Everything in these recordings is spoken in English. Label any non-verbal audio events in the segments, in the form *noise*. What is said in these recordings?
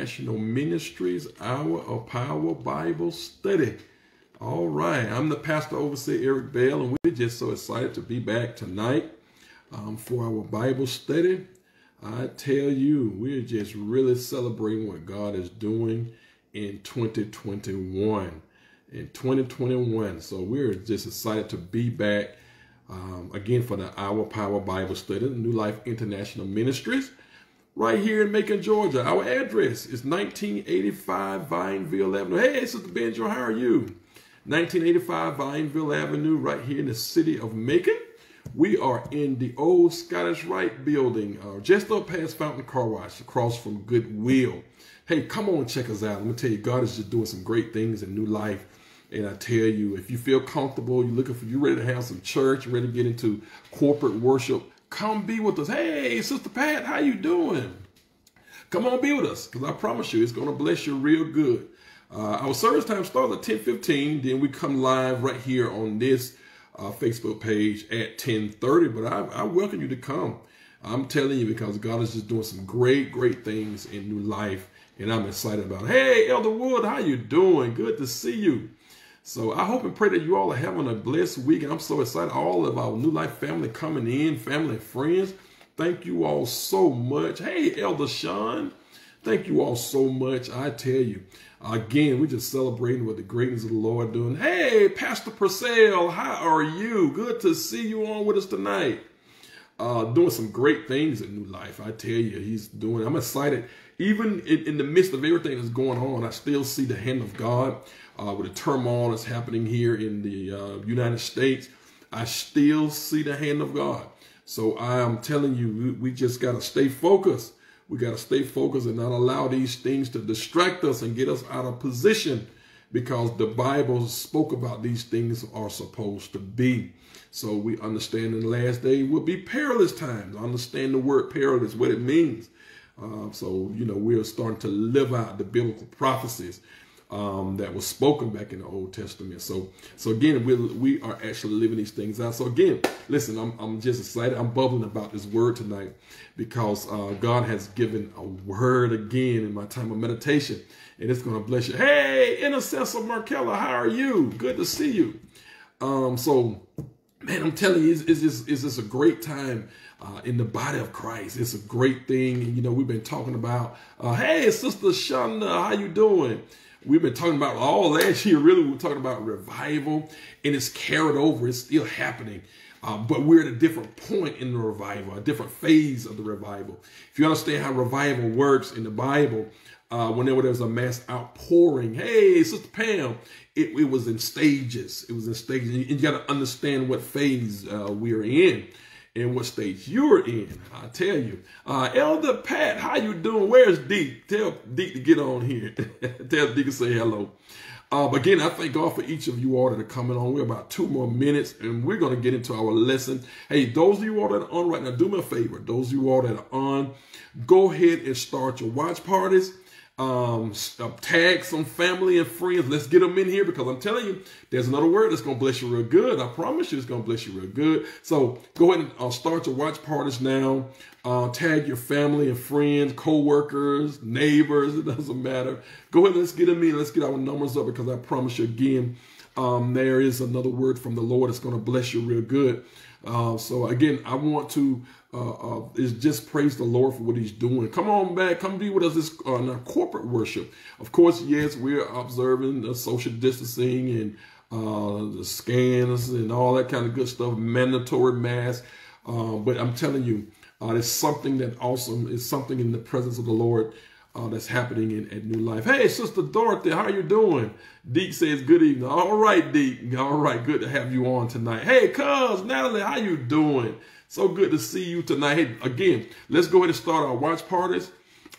International Ministries Hour of Power Bible Study. All right. I'm the pastor overseer Eric Bell, and we're just so excited to be back tonight um, for our Bible study. I tell you, we're just really celebrating what God is doing in 2021 in 2021. So we're just excited to be back um, again for the Hour Power Bible Study, New Life International Ministries, right here in Macon, Georgia. Our address is 1985 Vineville Avenue. Hey, Sister Benjo, how are you? 1985 Vineville Avenue, right here in the city of Macon. We are in the old Scottish Rite building, uh, just up past Fountain Car Wash, across from Goodwill. Hey, come on, check us out. Let me tell you, God is just doing some great things in new life and I tell you, if you feel comfortable, you're looking for, you're ready to have some church, ready to get into corporate worship, come be with us. Hey, Sister Pat, how you doing? Come on, be with us, because I promise you, it's going to bless you real good. Uh, our service time starts at 10:15. Then we come live right here on this uh, Facebook page at 10:30. But I, I welcome you to come. I'm telling you because God is just doing some great, great things in new life, and I'm excited about it. Hey, Elder Wood, how you doing? Good to see you. So I hope and pray that you all are having a blessed week. And I'm so excited. All of our New Life family coming in, family and friends. Thank you all so much. Hey, Elder Sean. Thank you all so much. I tell you. Again, we're just celebrating what the greatness of the Lord doing. Hey, Pastor Purcell, how are you? Good to see you on with us tonight. Uh, doing some great things in New Life. I tell you, he's doing. I'm excited. Even in, in the midst of everything that's going on, I still see the hand of God uh, with the turmoil that's happening here in the uh, United States, I still see the hand of God. So I am telling you, we, just got to stay focused. We got to stay focused and not allow these things to distract us and get us out of position because the Bible spoke about these things are supposed to be. So we understand in the last day will be perilous times. Understand the word perilous, what it means. Uh, so, you know, we're starting to live out the biblical prophecies um, that was spoken back in the Old Testament. So, so again, we we are actually living these things out. So again, listen, I'm I'm just excited. I'm bubbling about this word tonight because uh, God has given a word again in my time of meditation, and it's going to bless you. Hey, intercessor Markella, how are you? Good to see you. Um, so, man, I'm telling you, it's just it's just a great time. Uh, in the body of Christ. It's a great thing. You know, we've been talking about, uh, hey, Sister Shonda, how you doing? We've been talking about all last year, really, we are talking about revival, and it's carried over, it's still happening. Um, but we're at a different point in the revival, a different phase of the revival. If you understand how revival works in the Bible, uh, whenever there's a mass outpouring, hey, Sister Pam, it, it was in stages. It was in stages. And you, you got to understand what phase uh, we're in in what state you're in. I tell you. Uh, Elder Pat, how you doing? Where's Deke? Tell Deke to get on here. *laughs* Tell Deke to say hello. Uh, but again, I thank God for each of you all that are coming on. We're about two more minutes, and we're going to get into our lesson. Hey, those of you all that are on right now, do me a favor. Those of you all that are on, go ahead and start your watch parties um, uh, tag some family and friends. Let's get them in here because I'm telling you, there's another word that's going to bless you real good. I promise you it's going to bless you real good. So go ahead and uh, start your watch parties now. Uh, tag your family and friends, co-workers, neighbors. *laughs* It doesn't matter. Go ahead and let's get them in. Let's get our numbers up because I promise you again, um, there is another word from the Lord that's going to bless you real good. Uh, so again, I want to uh, uh, is just praise the Lord for what he's doing. Come on back. Come be with us this, uh, corporate worship. Of course, yes, we're observing the social distancing and uh, the scans and all that kind of good stuff, mandatory mask. Uh, but I'm telling you, uh, there's something that awesome is something in the presence of the Lord uh, that's happening in at New Life. Hey, Sister Dorothy, how you doing? Deke says good evening. All right, Deke. All right, good to have you on tonight. Hey, cuz Natalie, how you doing? So good to see you tonight. Hey, again, let's go ahead and start our watch parties.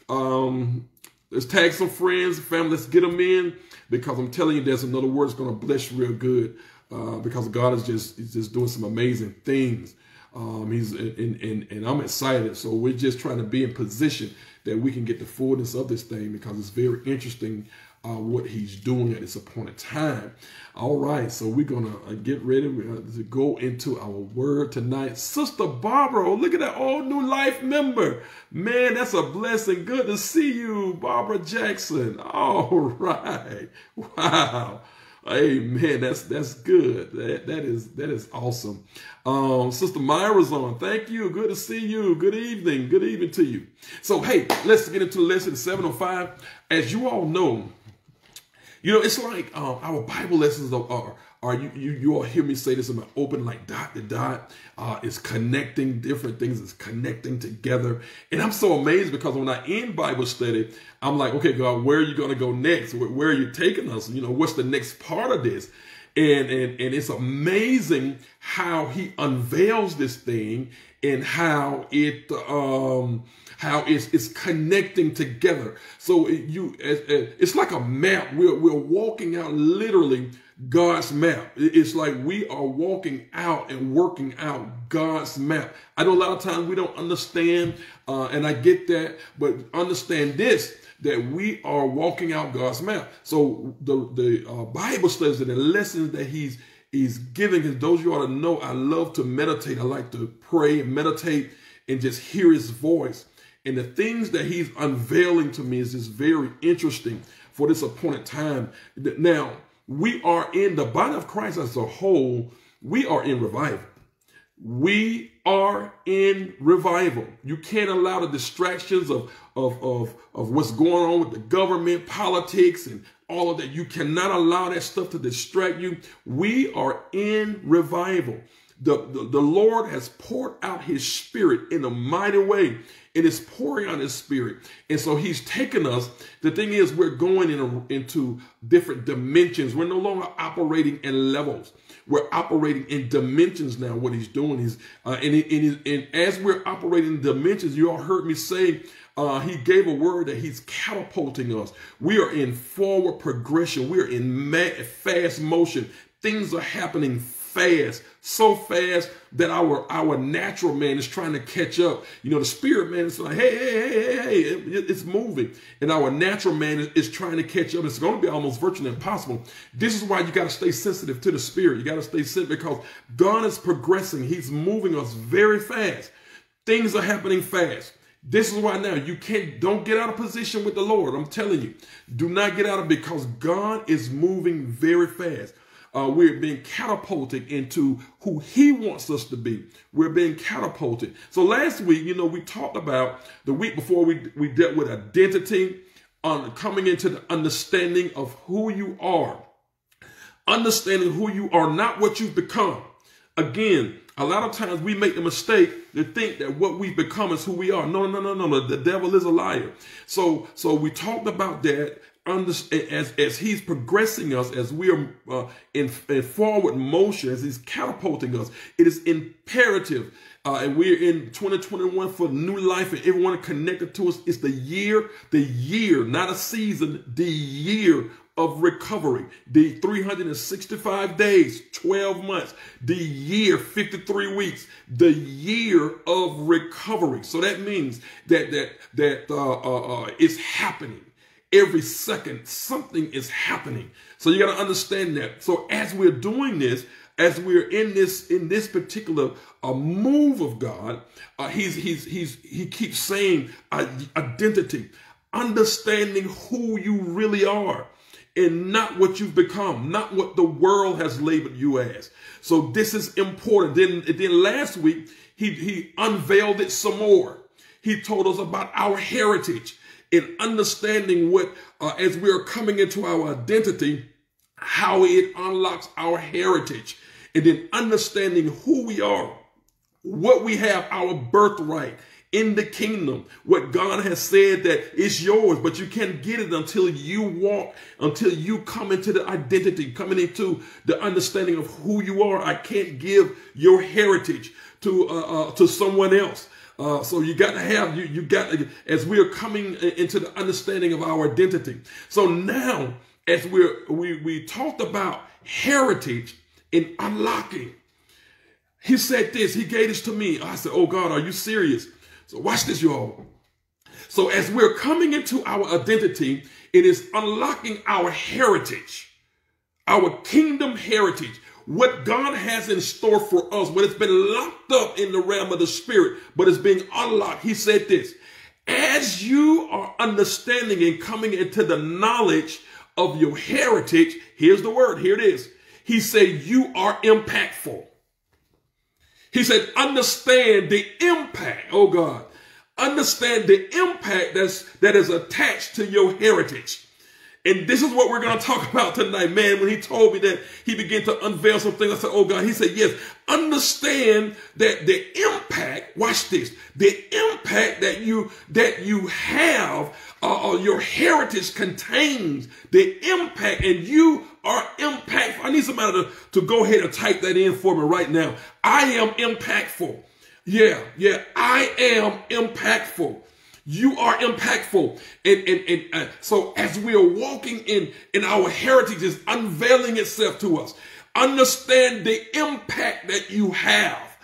Um, let's tag some friends, family. Let's get them in because I'm telling you, there's another word that's going to bless you real good uh, because God is just just doing some amazing things. Um, he's and, and, and I'm excited. So we're just trying to be in position that we can get the fullness of this thing because it's very interesting uh, what he's doing at this appointed time. All right, so we're going to uh, get ready to go into our word tonight. Sister Barbara, oh, look at that old new life member. Man, that's a blessing. Good to see you, Barbara Jackson. *laughs* All right. Wow. Amen. That's that's good. That that is that is awesome. Um, Sister Myra's on. Thank you. Good to see you. Good evening. Good evening to you. So hey, let's get into lesson 705. As you all know, you know, it's like um, our Bible lessons are, are, you, you, you all hear me say this in open like dot to dot. Uh, it's connecting different things. It's connecting together. And I'm so amazed because when I end Bible study, I'm like, okay, God, where are you going to go next? Where, where, are you taking us? You know, what's the next part of this? And, and, and it's amazing how he unveils this thing and how it, um, how it's, it's connecting together. So it, you, it, it's like a map. We're, we're walking out literally God's map. It's like we are walking out and working out God's map. I know a lot of times we don't understand, uh, and I get that, but understand this that we are walking out God's map. So the the uh, Bible studies and the lessons that He's He's giving us. Those you ought to know. I love to meditate. I like to pray and meditate and just hear His voice. And the things that he's unveiling to me is just very interesting for this appointed time. Now, we are in the body of Christ as a whole, we are in revival. We are in revival. You can't allow the distractions of, of, of, of what's going on with the government, politics, and all of that. You cannot allow that stuff to distract you. We are in revival. The, the, the Lord has poured out his spirit in a mighty way. It is pouring out his spirit. And so he's taken us. The thing is, we're going in a, into different dimensions. We're no longer operating in levels. We're operating in dimensions now. What he's doing is, uh, and, and, and as we're operating in dimensions, you all heard me say, uh, he gave a word that he's catapulting us. We are in forward progression. We are in fast motion. Things are happening fast, so fast that our our natural man is trying to catch up. You know, the spirit man is like, hey, hey, hey, hey, it, it's moving. And our natural man is, is trying to catch up. It's going to be almost virtually impossible. This is why you got to stay sensitive to the spirit. You got to stay sensitive because God is progressing. He's moving us very fast. Things are happening fast. This is why now you can't, don't get out of position with the Lord. I'm telling you, do not get out of because God is moving very fast uh, we're being catapulted into who he wants us to be. We're being catapulted. So last week, you know, we talked about the week before we, we dealt with identity, on coming into the understanding of who you are. Understanding who you are, not what you've become. Again, a lot of times we make the mistake to think that what we've become is who we are. No, no, no, no, no. The devil is a liar. So, so we talked about that as, as he's progressing us, as we are uh, in, in, forward motion, as he's catapulting us, it is imperative. Uh, and we're in 2021 for new life and everyone connected to us. It's the year, the year, not a season, the year of recovery. The 365 days, 12 months, the year, 53 weeks, the year of recovery. So that means that that that uh, uh, uh, it's happening every second something is happening. So you got to understand that. So as we're doing this as we're in this in this particular uh, move of god uh, he's he's he's he keeps saying uh, identity understanding who you really are and not what you've become not what the world has labeled you as. So this is important. Then then last week he he unveiled it some more. He told us about our heritage in understanding what, uh, as we are coming into our identity, how it unlocks our heritage, and then understanding who we are, what we have, our birthright in the kingdom, what God has said that is yours, but you can't get it until you walk, until you come into the identity, coming into the understanding of who you are. I can't give your heritage to uh, uh, to someone else. Uh, so you got to have you you got as we are coming into the understanding of our identity. So now, as we're we we talked about heritage in unlocking, he said this. He gave this to me. I said, "Oh God, are you serious?" So watch this, y'all. So as we're coming into our identity, it is unlocking our heritage, our kingdom heritage, what God has in store for us, what has been locked up in the realm of the spirit, but is being unlocked. He said this, as you are understanding and coming into the knowledge of your heritage, here's the word, here it is. He said, you are impactful. He said, understand the impact, oh God, understand the impact that's, that is attached to your heritage. And this is what we're going *laughs* to talk about tonight, man. When he told me that he began to unveil some things, I said, oh God, he said, yes, understand that the impact, watch this, the impact that you, that you have, uh, uh your heritage contains the impact and you are impactful. I need somebody to, to go ahead and type that in for me right now. I am impactful. Yeah, yeah, I am impactful. You are impactful. And, and, and uh, so as we are walking in, in our heritage is unveiling itself to us. Understand the impact that you have.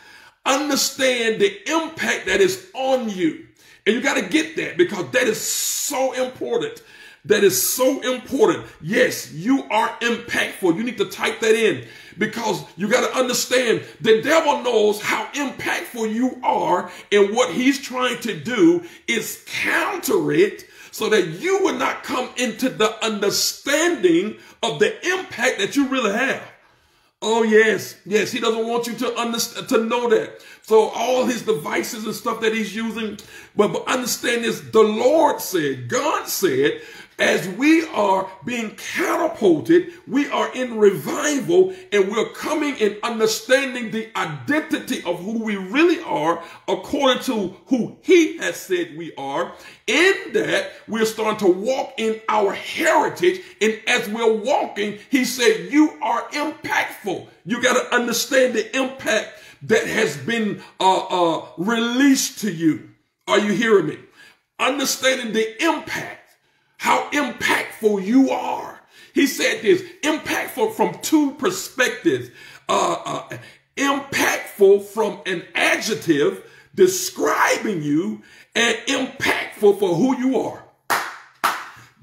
Understand the impact that is on you. And you got to get that because that is so important that is so important. Yes, you are impactful. You need to type that in because you got to understand the devil knows how impactful you are and what he's trying to do is counter it so that you would not come into the understanding of the impact that you really have. Oh yes, yes. He doesn't want you to understand to know that. So all his devices and stuff that he's using, but, but understand this: the Lord said, God said as we are being catapulted, we are in revival and we're coming and understanding the identity of who we really are according to who he has said we are. In that, we're starting to walk in our heritage. And as we're walking, he said, you are impactful. You got to understand the impact that has been uh, uh, released to you. Are you hearing me? Understanding the impact how impactful you are. He said this impactful from two perspectives. Uh, uh, impactful from an adjective describing you and impactful for who you are.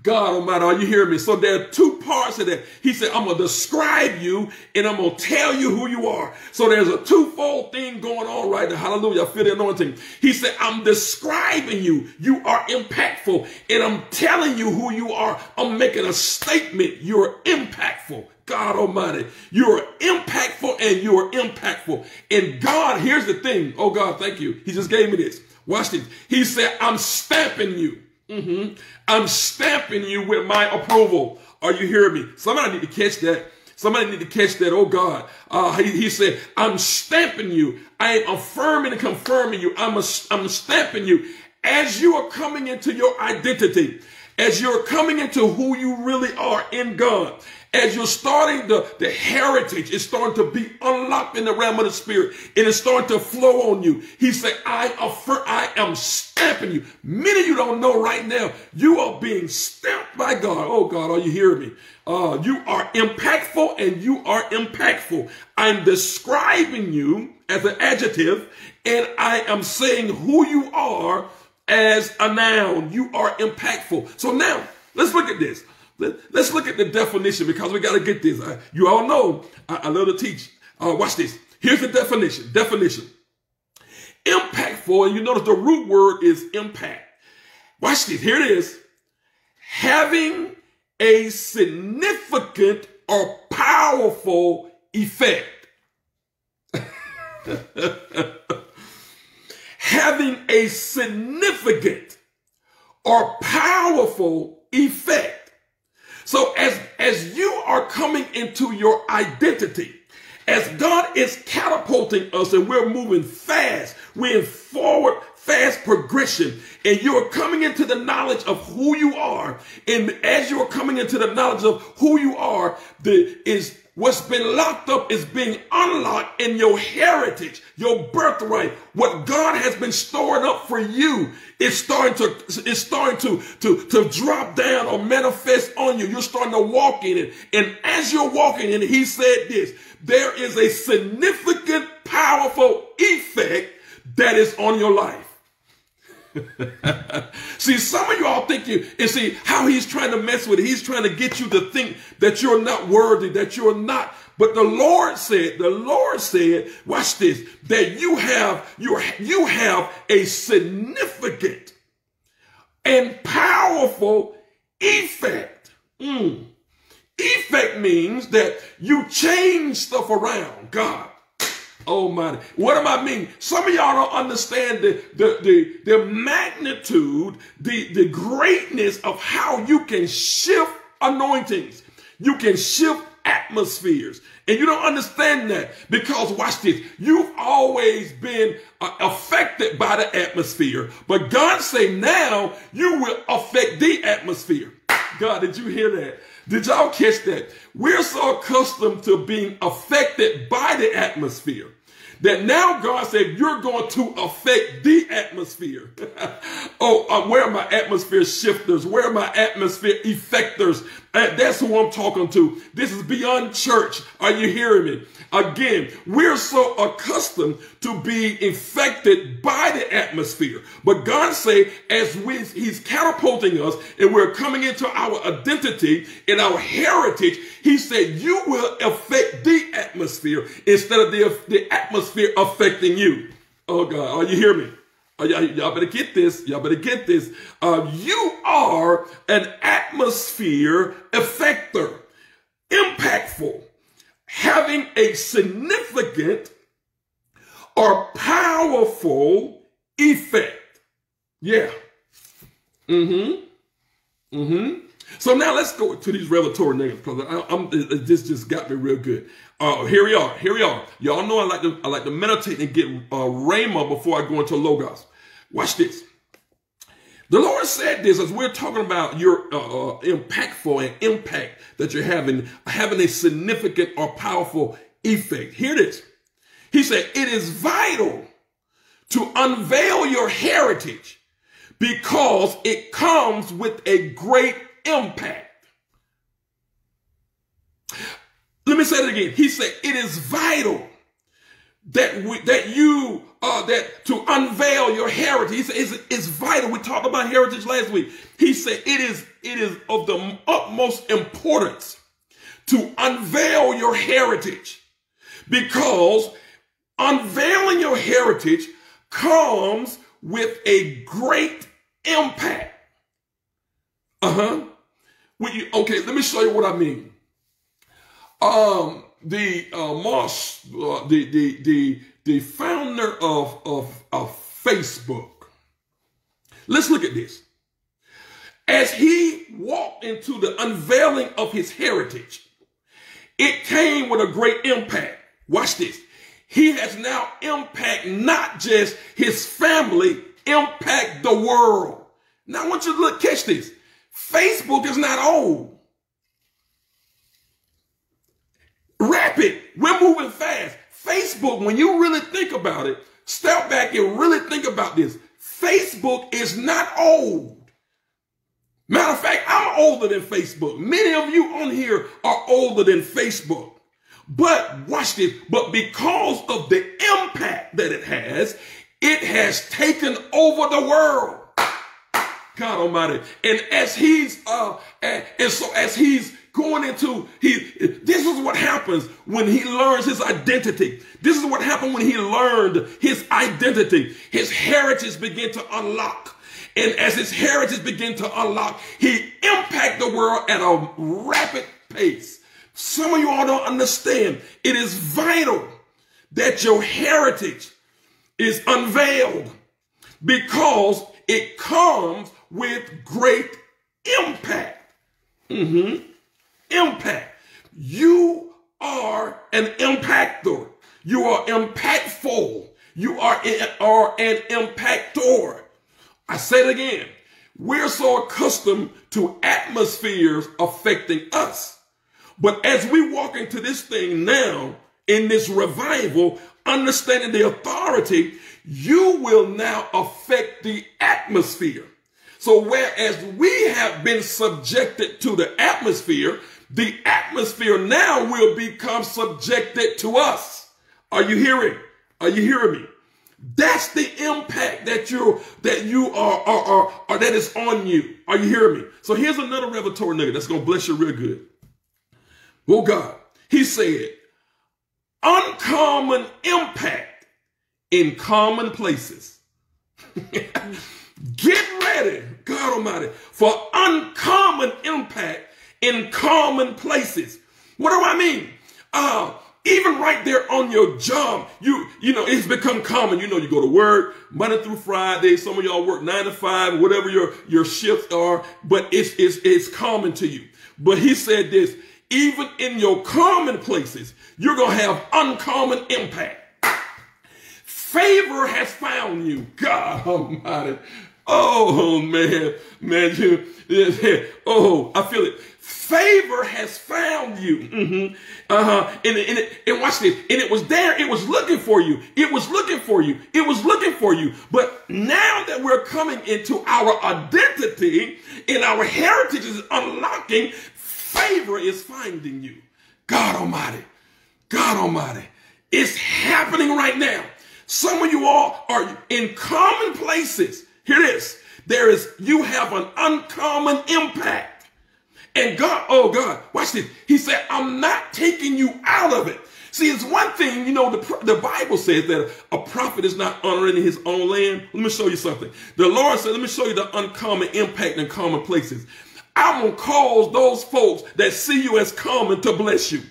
God Almighty, are you hearing me? So there are two parts of that. He said, I'm going to describe you and I'm going to tell you who you are. So there's a twofold thing going on right now. Hallelujah. I feel the anointing. He said, I'm describing you. You are impactful and I'm telling you who you are. I'm making a statement. You're impactful. God Almighty, you're impactful and you're impactful. And God, here's the thing. Oh God, thank you. He just gave me this. Watch this. He said, I'm stamping you. Mm-hmm. I'm stamping you with my approval. Are you hearing me? Somebody need to catch that. Somebody need to catch that. Oh God. Uh, he, he said, I'm stamping you. I am affirming and confirming you. I'm, a, I'm stamping you as you are coming into your identity, as you're coming into who you really are in God, as you're starting the, the heritage is starting to be unlocked in the realm of the spirit and it's starting to flow on you. He said, I affirm, I am stamping you. Many of you don't know right now, you are being stamped by God. Oh God, are you hearing me? Uh, you are impactful and you are impactful. I'm describing you as an adjective and I am saying who you are as a noun. You are impactful. So now let's look at this. Let, us look at the definition because we got to get this. Uh, you all know I, I love to teach. Uh, watch this. Here's the definition. Definition. Impactful, and you notice the root word is impact. Watch this. Here it is. Having a significant or powerful effect. *laughs* Having a significant or powerful effect. So as, as you are coming into your identity, as God is catapulting us and we're moving fast, we're in forward fast progression and you're coming into the knowledge of who you are. And as you're coming into the knowledge of who you are, the is What's been locked up is being unlocked in your heritage, your birthright. What God has been storing up for you is starting to, is starting to, to, to drop down or manifest on you. You're starting to walk in it. And as you're walking in it, he said this, there is a significant, powerful effect that is on your life. *laughs* see, some of y'all think you, and see how he's trying to mess with it. He's trying to get you to think that you're not worthy, that you're not. But the Lord said, the Lord said, watch this, that you have, you you have a significant and powerful effect. Mm. Effect means that you change stuff around, God. Almighty. What am I mean? Some of y'all don't understand the, the, the, the magnitude, the, the greatness of how you can shift anointings. You can shift atmospheres. And you don't understand that because watch this. You've always been uh, affected by the atmosphere, but God say now you will affect the atmosphere. God, did you hear that? Did y'all catch that? We're so accustomed to being affected by the atmosphere that now God said you're going to affect the atmosphere. *laughs* oh, uh, where are my atmosphere shifters? Where are my atmosphere effectors? That's who I'm talking to. This is beyond church. Are you hearing me? Again, we're so accustomed to being infected by the atmosphere. But God say, as we, he's catapulting us and we're coming into our identity and our heritage, he said, you will affect the atmosphere instead of the, the atmosphere affecting you. Oh God, are you hearing me? Y'all better get this. Y'all better get this. Uh, you are an atmosphere effector, impactful having a significant or powerful effect. Yeah. Mm-hmm. Mm-hmm. So now let's go to these revelatory names because this just got me real good. Uh, here we are. Here we are. Y'all know I like to I like to meditate and get uh, rhema before I go into logos. Watch this. The Lord said this as we're talking about your uh, uh, impactful and impact that you're having, having a significant or powerful effect. Hear this. He said, it is vital to unveil your heritage because it comes with a great impact. Let me say it again. He said, it is vital that we, that you uh, that to unveil your heritage. He said it's, it's vital. We talked about heritage last week. He said it is it is of the utmost importance to unveil your heritage because unveiling your heritage comes with a great impact. Uh huh. Okay, let me show you what I mean. Um, the uh, Moss, uh, the, the, the, the founder of, of, of Facebook, let's look at this. As he walked into the unveiling of his heritage, it came with a great impact. Watch this. He has now impact not just his family, impact the world. Now I want you to look, catch this. Facebook is not old. Rapid. We're moving fast. Facebook, when you really think about it, step back and really think about this. Facebook is not old. Matter of fact, I'm older than Facebook. Many of you on here are older than Facebook. But watch this. But because of the impact that it has, it has taken over the world. God Almighty. And as he's uh and, and so as he's going into he this is what happens when he learns his identity. This is what happened when he learned his identity. His heritage began to unlock. And as his heritage began to unlock he impact the world at a rapid pace. Some of you all don't understand. It is vital that your heritage is unveiled because it comes with great impact. Mm-hmm impact. You are an impactor. You are impactful. You are, are an impactor. I say it again. We're so accustomed to atmospheres affecting us. But as we walk into this thing now, in this revival, understanding the authority, you will now affect the atmosphere. So whereas we have been subjected to the atmosphere, the atmosphere now will become subjected to us. Are you hearing? Are you hearing me? That's the impact that you that you are, are, are, are that is on you. Are you hearing me? So here's another revelatory nugget that's gonna bless you real good. Oh God, he said, uncommon impact in common places. *laughs* Get ready, God Almighty, for uncommon impact in common places. What do I mean? Uh, even right there on your job, you you know it's become common. You know, you go to work Monday through Friday. Some of y'all work nine to five, whatever your your shifts are. But it's it's it's common to you. But he said this: even in your common places, you're gonna have uncommon impact. Favor has found you, God *laughs* Almighty. Oh man, man, you, *laughs* oh, I feel it. Favor has found you. Mm-hmm. Uh-huh. And, and, and watch this. And it was there. It was looking for you. It was looking for you. It was looking for you. But now that we're coming into our identity and our heritage is unlocking, favor is finding you. God Almighty. God Almighty. It's happening right now. Some of you all are in common places. Here it is. There is, you have an uncommon impact. And God, oh God, watch this. He said, I'm not taking you out of it. See, it's one thing, you know, the, the Bible says that a prophet is not honoring his own land. Let me show you something. The Lord said, let me show you the uncommon impact in common places. I'm going to cause those folks that see you as common to bless you.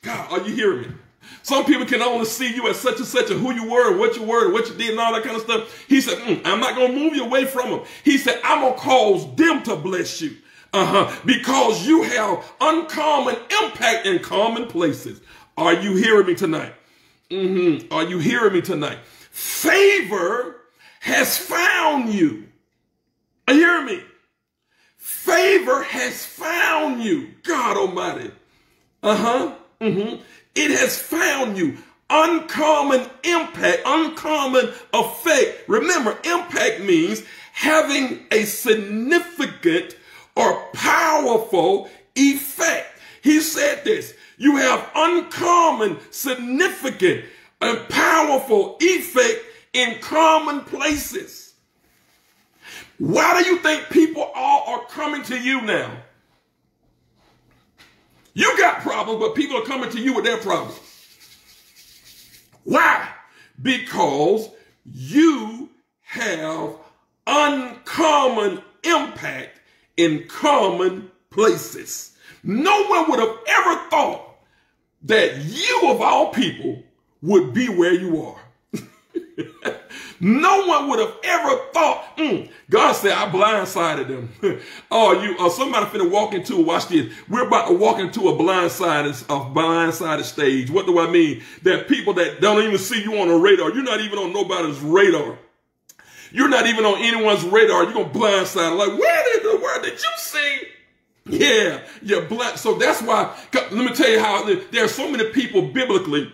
God, are you hearing me? Some people can only see you as such and such and who you were and what you were and what you did and all that kind of stuff. He said, mm, I'm not going to move you away from them. He said, I'm going to cause them to bless you. Uh-huh. Because you have uncommon impact in common places. Are you hearing me tonight? Mm-hmm. Are you hearing me tonight? Favor has found you. Are you hearing me? Favor has found you. God Almighty. Uh-huh. Mm-hmm. It has found you. Uncommon impact, uncommon effect. Remember, impact means having a significant powerful effect. He said this, you have uncommon, significant, and powerful effect in common places. Why do you think people all are coming to you now? You got problems, but people are coming to you with their problems. Why? Because you have uncommon impact in common places. No one would have ever thought that you of all people would be where you are. *laughs* no one would have ever thought, mm, God said, I blindsided them. *laughs* oh, you, or uh, somebody finna walk into, watch this. We're about to walk into a blindsided, a blindsided stage. What do I mean? That people that don't even see you on a radar. You're not even on nobody's radar. You're not even on anyone's radar. You're going to blindside. Like, where in the world did you see? Yeah, you're blind. So that's why, let me tell you how there are so many people biblically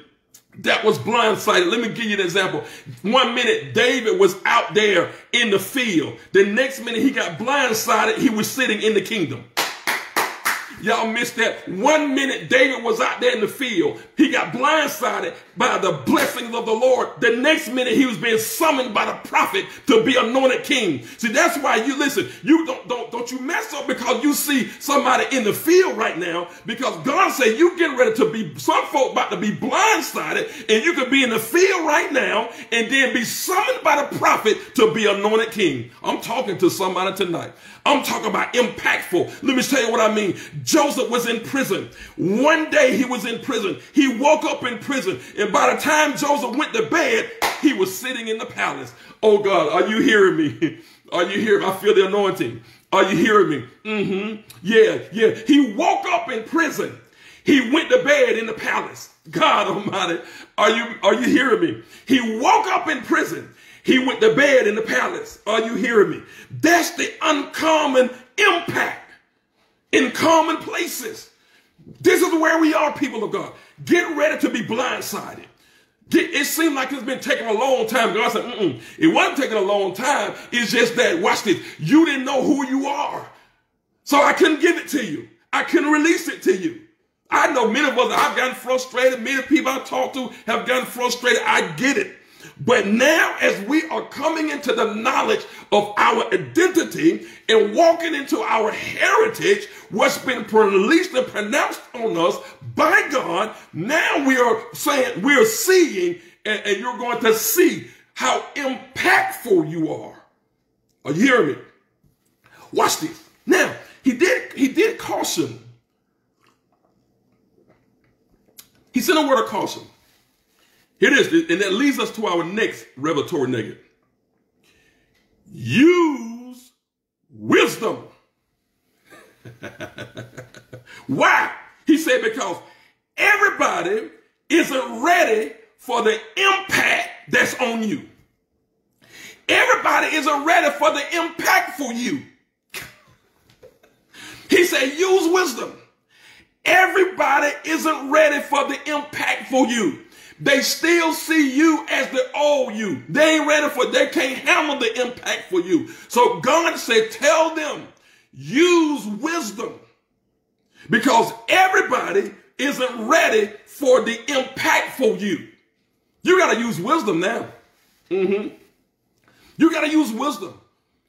that was blindsided. Let me give you an example. One minute, David was out there in the field. The next minute, he got blindsided. He was sitting in the kingdom. Y'all missed that. One minute David was out there in the field. He got blindsided by the blessings of the Lord. The next minute he was being summoned by the prophet to be anointed king. See, that's why you listen. You don't don't don't you mess up because you see somebody in the field right now. Because God said you get ready to be some folk about to be blindsided, and you could be in the field right now and then be summoned by the prophet to be anointed king. I'm talking to somebody tonight. I'm talking about impactful. Let me tell you what I mean. Joseph was in prison. One day he was in prison. He woke up in prison. And by the time Joseph went to bed, he was sitting in the palace. Oh God, are you hearing me? *laughs* Are you hearing? I feel the anointing. Are you hearing me? Mm-hmm. Yeah, yeah. He woke up in prison. He went to bed in the palace. God *laughs* Almighty, are you are you hearing me? He woke up in prison. He went to bed in the palace. Are you hearing me? That's the uncommon impact in common places. This is where we are, people of God. Get ready to be blindsided. Get, it seemed like it's been taking a long time. God said, Mm-mm. it wasn't taking a long time. It's just that, watch this, you didn't know who you are. So I couldn't give it to you. I couldn't release it to you. I know many of us, I've gotten frustrated. Many people I talk to have gotten frustrated. I get it. But now, as we are coming into the knowledge of our identity and walking into our heritage, what's been released and pronounced on us by God, now we are saying, we are seeing, and, and you're going to see how impactful you are. Are you hearing me? Watch this. Now, he did, he did caution. He sent a word of caution. Here it is, and that leads us to our next revelatory nugget. Use wisdom. *laughs* Why? He said because everybody isn't ready for the impact that's on you. Everybody isn't ready for the impact for you. *laughs* He said, use wisdom. Everybody isn't ready for the impact for you. They still see you as the old you. They ain't ready for, they can't handle the impact for you. So God said, tell them, use wisdom. Because everybody isn't ready for the impact for you. You got to use wisdom now. Mm-hmm. You got to use wisdom.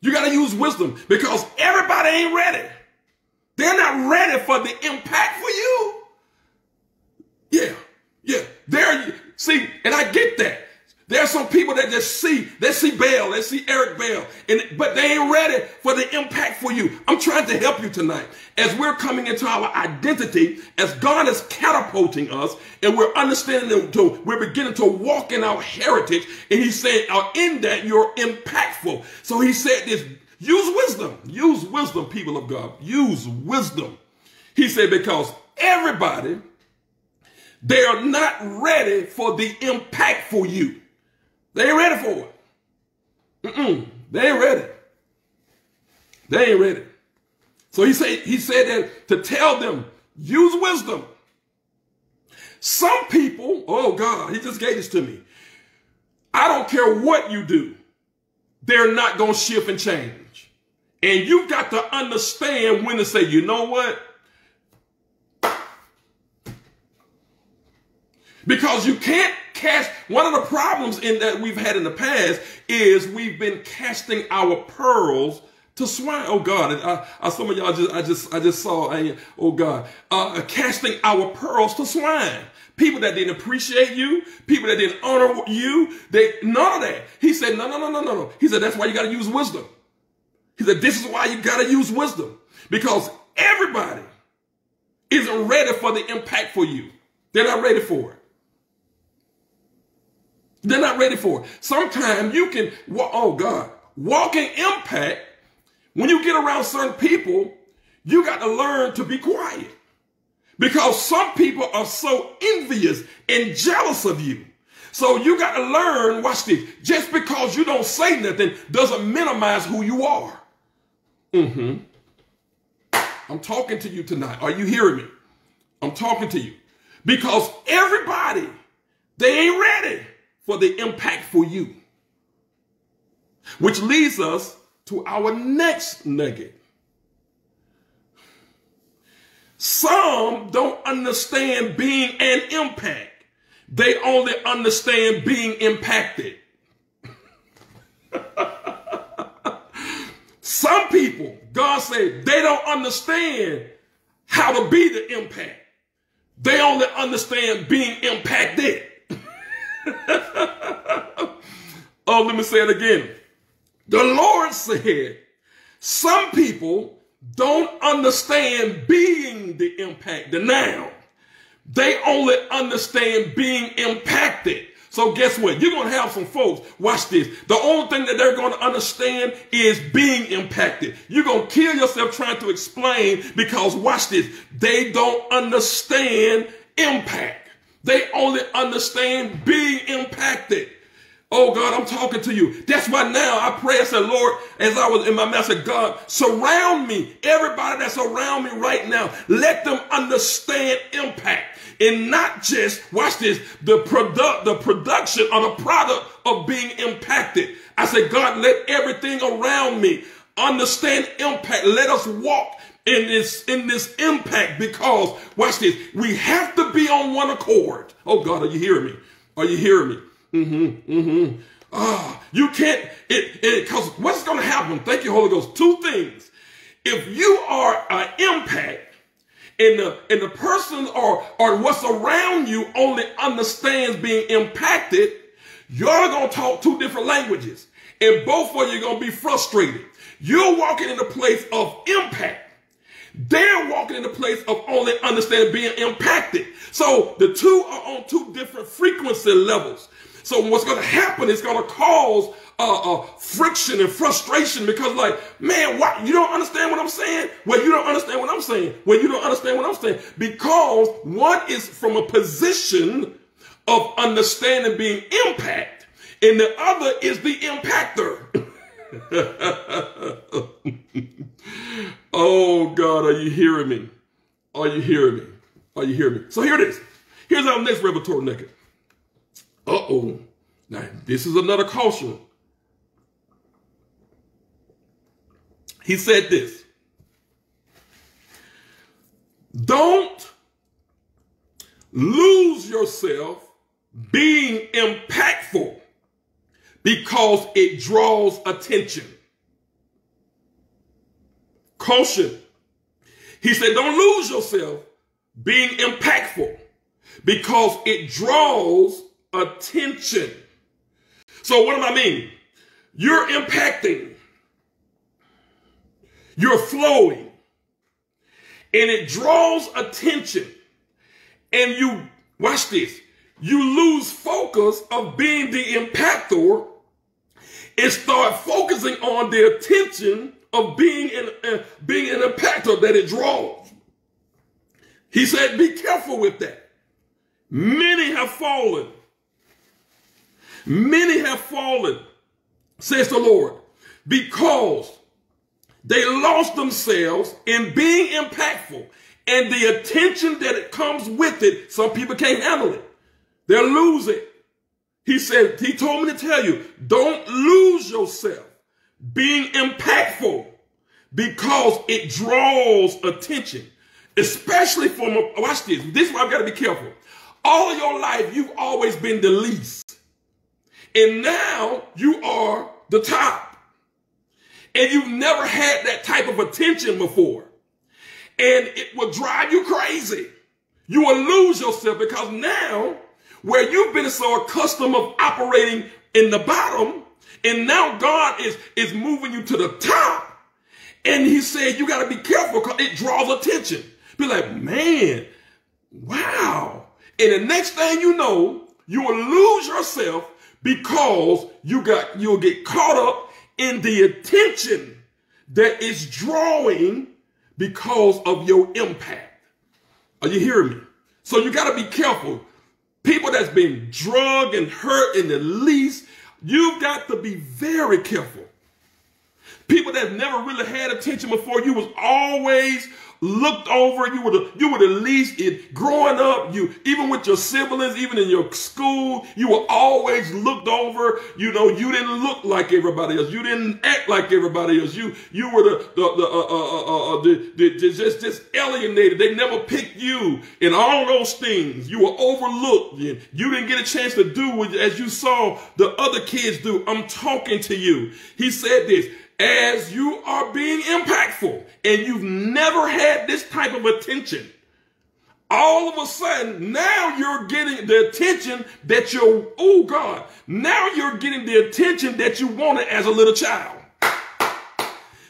You got to use wisdom because everybody ain't ready. They're not ready for the impact for you. Yeah, yeah. There, see, and I get that. There are some people that just see, they see Bell, they see Eric Bell, and but they ain't ready for the impact for you. I'm trying to help you tonight as we're coming into our identity, as God is catapulting us, and we're understanding to, we're beginning to walk in our heritage, and saying, uh, in that you're impactful. So He said this: use wisdom, use wisdom, people of God, use wisdom. He said because everybody they are not ready for the impact for you. They ain't ready for it. Mm-mm. They ain't ready. They ain't ready. So he said, he said that to tell them, use wisdom. Some people, oh God, he just gave this to me. I don't care what you do. They're not going to shift and change. And you've got to understand when to say, you know what? Because you can't cast, one of the problems in that we've had in the past is we've been casting our pearls to swine. Oh God, I, I, some of y'all just, I just, I just saw, I, oh God, uh, casting our pearls to swine. People that didn't appreciate you, people that didn't honor you, they, none of that. He said, no, no, no, no, no, no. He said, that's why you got to use wisdom. He said, this is why you got to use wisdom because everybody isn't ready for the impact for you. They're not ready for it. They're not ready for it. Sometimes you can, oh God, walking impact, when you get around certain people, you got to learn to be quiet. Because some people are so envious and jealous of you. So you got to learn, watch this, just because you don't say nothing doesn't minimize who you are. Mm-hmm. I'm talking to you tonight. Are you hearing me? I'm talking to you. Because everybody, they ain't ready for the impact for you. Which leads us to our next nugget. Some don't understand being an impact. They only understand being impacted. *laughs* Some people, God said, they don't understand how to be the impact. They only understand being impacted. *laughs* oh, let me say it again. The Lord said, some people don't understand being the impact, the noun. They only understand being impacted. So guess what? You're going to have some folks, watch this. The only thing that they're going to understand is being impacted. You're going to kill yourself trying to explain because watch this. They don't understand impact. They only understand being impacted. Oh God, I'm talking to you. That's why now I pray. I said, Lord, as I was in my message, God, surround me. Everybody that's around me right now, let them understand impact and not just, watch this, the product, the production or the product of being impacted. I said, God, let everything around me understand impact. Let us walk in this in this impact because watch this we have to be on one accord oh god are you hearing me are you hearing me Mm-hmm. Mm-hmm. Ah, you can't, it, because what's going to happen? Thank you, Holy Ghost. Two things. If you are an impact and the, and the person or, or what's around you only understands being impacted, you're going to talk two different languages and both of you are going to be frustrated. You're walking in a place of impact. They're walking in the place of only understanding being impacted. So the two are on two different frequency levels. So what's going to happen is going to cause uh, uh, friction and frustration because like, man, what? You don't understand what I'm saying? Well, you don't understand what I'm saying. Well, you don't understand what I'm saying because one is from a position of understanding being impact and the other is the impactor. *laughs* oh God, are you hearing me? Are you hearing me? Are you hearing me? So here it is. Here's our next revelatory nugget. Uh-oh. Now, this is another caution. He said this. Don't lose yourself being impactful because it draws attention. Caution. He said, don't lose yourself being impactful because it draws attention. So what do I mean? You're impacting. You're flowing. And it draws attention. And you, watch this, you lose focus of being the impactor and start focusing on the attention of being an, uh, being an impactor that it draws. He said, be careful with that. Many have fallen. Many have fallen, says the Lord, because they lost themselves in being impactful and the attention that it comes with it. Some people can't handle it. They'll lose it. He said, he told me to tell you, don't lose yourself being impactful because it draws attention, especially from, watch this, this is why I've got to be careful. All your life, you've always been the least. And now you are the top. And you've never had that type of attention before. And it will drive you crazy. You will lose yourself because now where you've been so accustomed of operating in the bottom, and now God is, is moving you to the top. And he said, you got to be careful because it draws attention. Be like, man, wow. And the next thing you know, you will lose yourself because you got, you'll get caught up in the attention that is drawing because of your impact. Are you hearing me? So you got to be careful people that's been drugged and hurt in the least, you've got to be very careful. People that never really had attention before, you was always looked over. You would you would at least it growing up, you even with your siblings, even in your school, you were always looked over. You know, you didn't look like everybody else. You didn't act like everybody else. You you were the the the, uh, uh, uh, uh the, the, the just just alienated. They never picked you and all those things. You were overlooked. You didn't get a chance to do as you saw the other kids do. I'm talking to you. He said this as you are being impactful and you've never had this type of attention, all of a sudden now you're getting the attention that you're, oh God, now you're getting the attention that you wanted as a little child.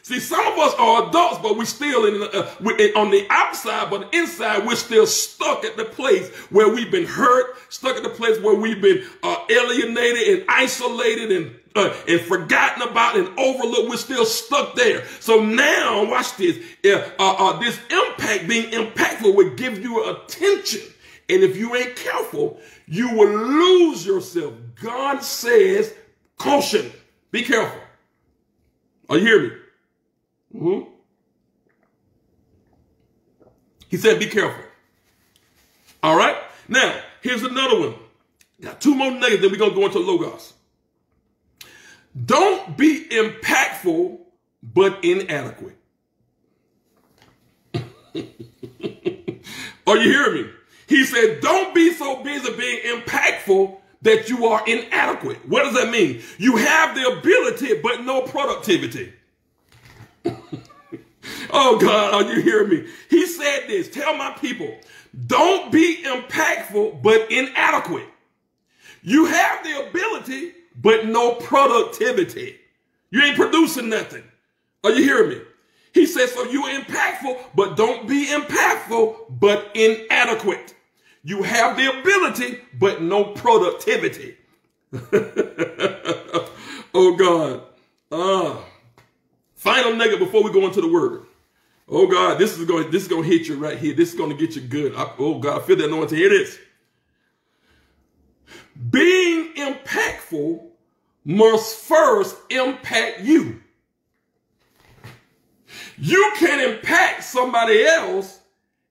See, some of us are adults, but we're still in, uh, on the outside, but inside we're still stuck at the place where we've been hurt, stuck at the place where we've been uh, alienated and isolated and uh, and forgotten about and overlooked. We're still stuck there. So now, watch this. Uh, uh, this impact, being impactful, will give you attention. And if you ain't careful, you will lose yourself. God says, caution. Be careful. Are you hear me? Mm-hmm. He said, be careful. All right? Now, here's another one. Got two more nuggets, then we're going to go into Logos. Don't be impactful, but inadequate. Are *laughs* oh, you hearing me? He said, don't be so busy being impactful, that you are inadequate. What does that mean? You have the ability, but no productivity. *laughs* oh God, are you hearing me? He said this, tell my people, don't be impactful, but inadequate. You have the ability, but no productivity. You ain't producing nothing. Are you hearing me? He says, so you're impactful, but don't be impactful, but inadequate. You have the ability, but no productivity. *laughs* oh God. Uh, final nugget before we go into the word. Oh God, this is going this is going to hit you right here. This is going to get you good. I, oh God, feel that anointing. Here it is. Being impactful must first impact you. You can impact somebody else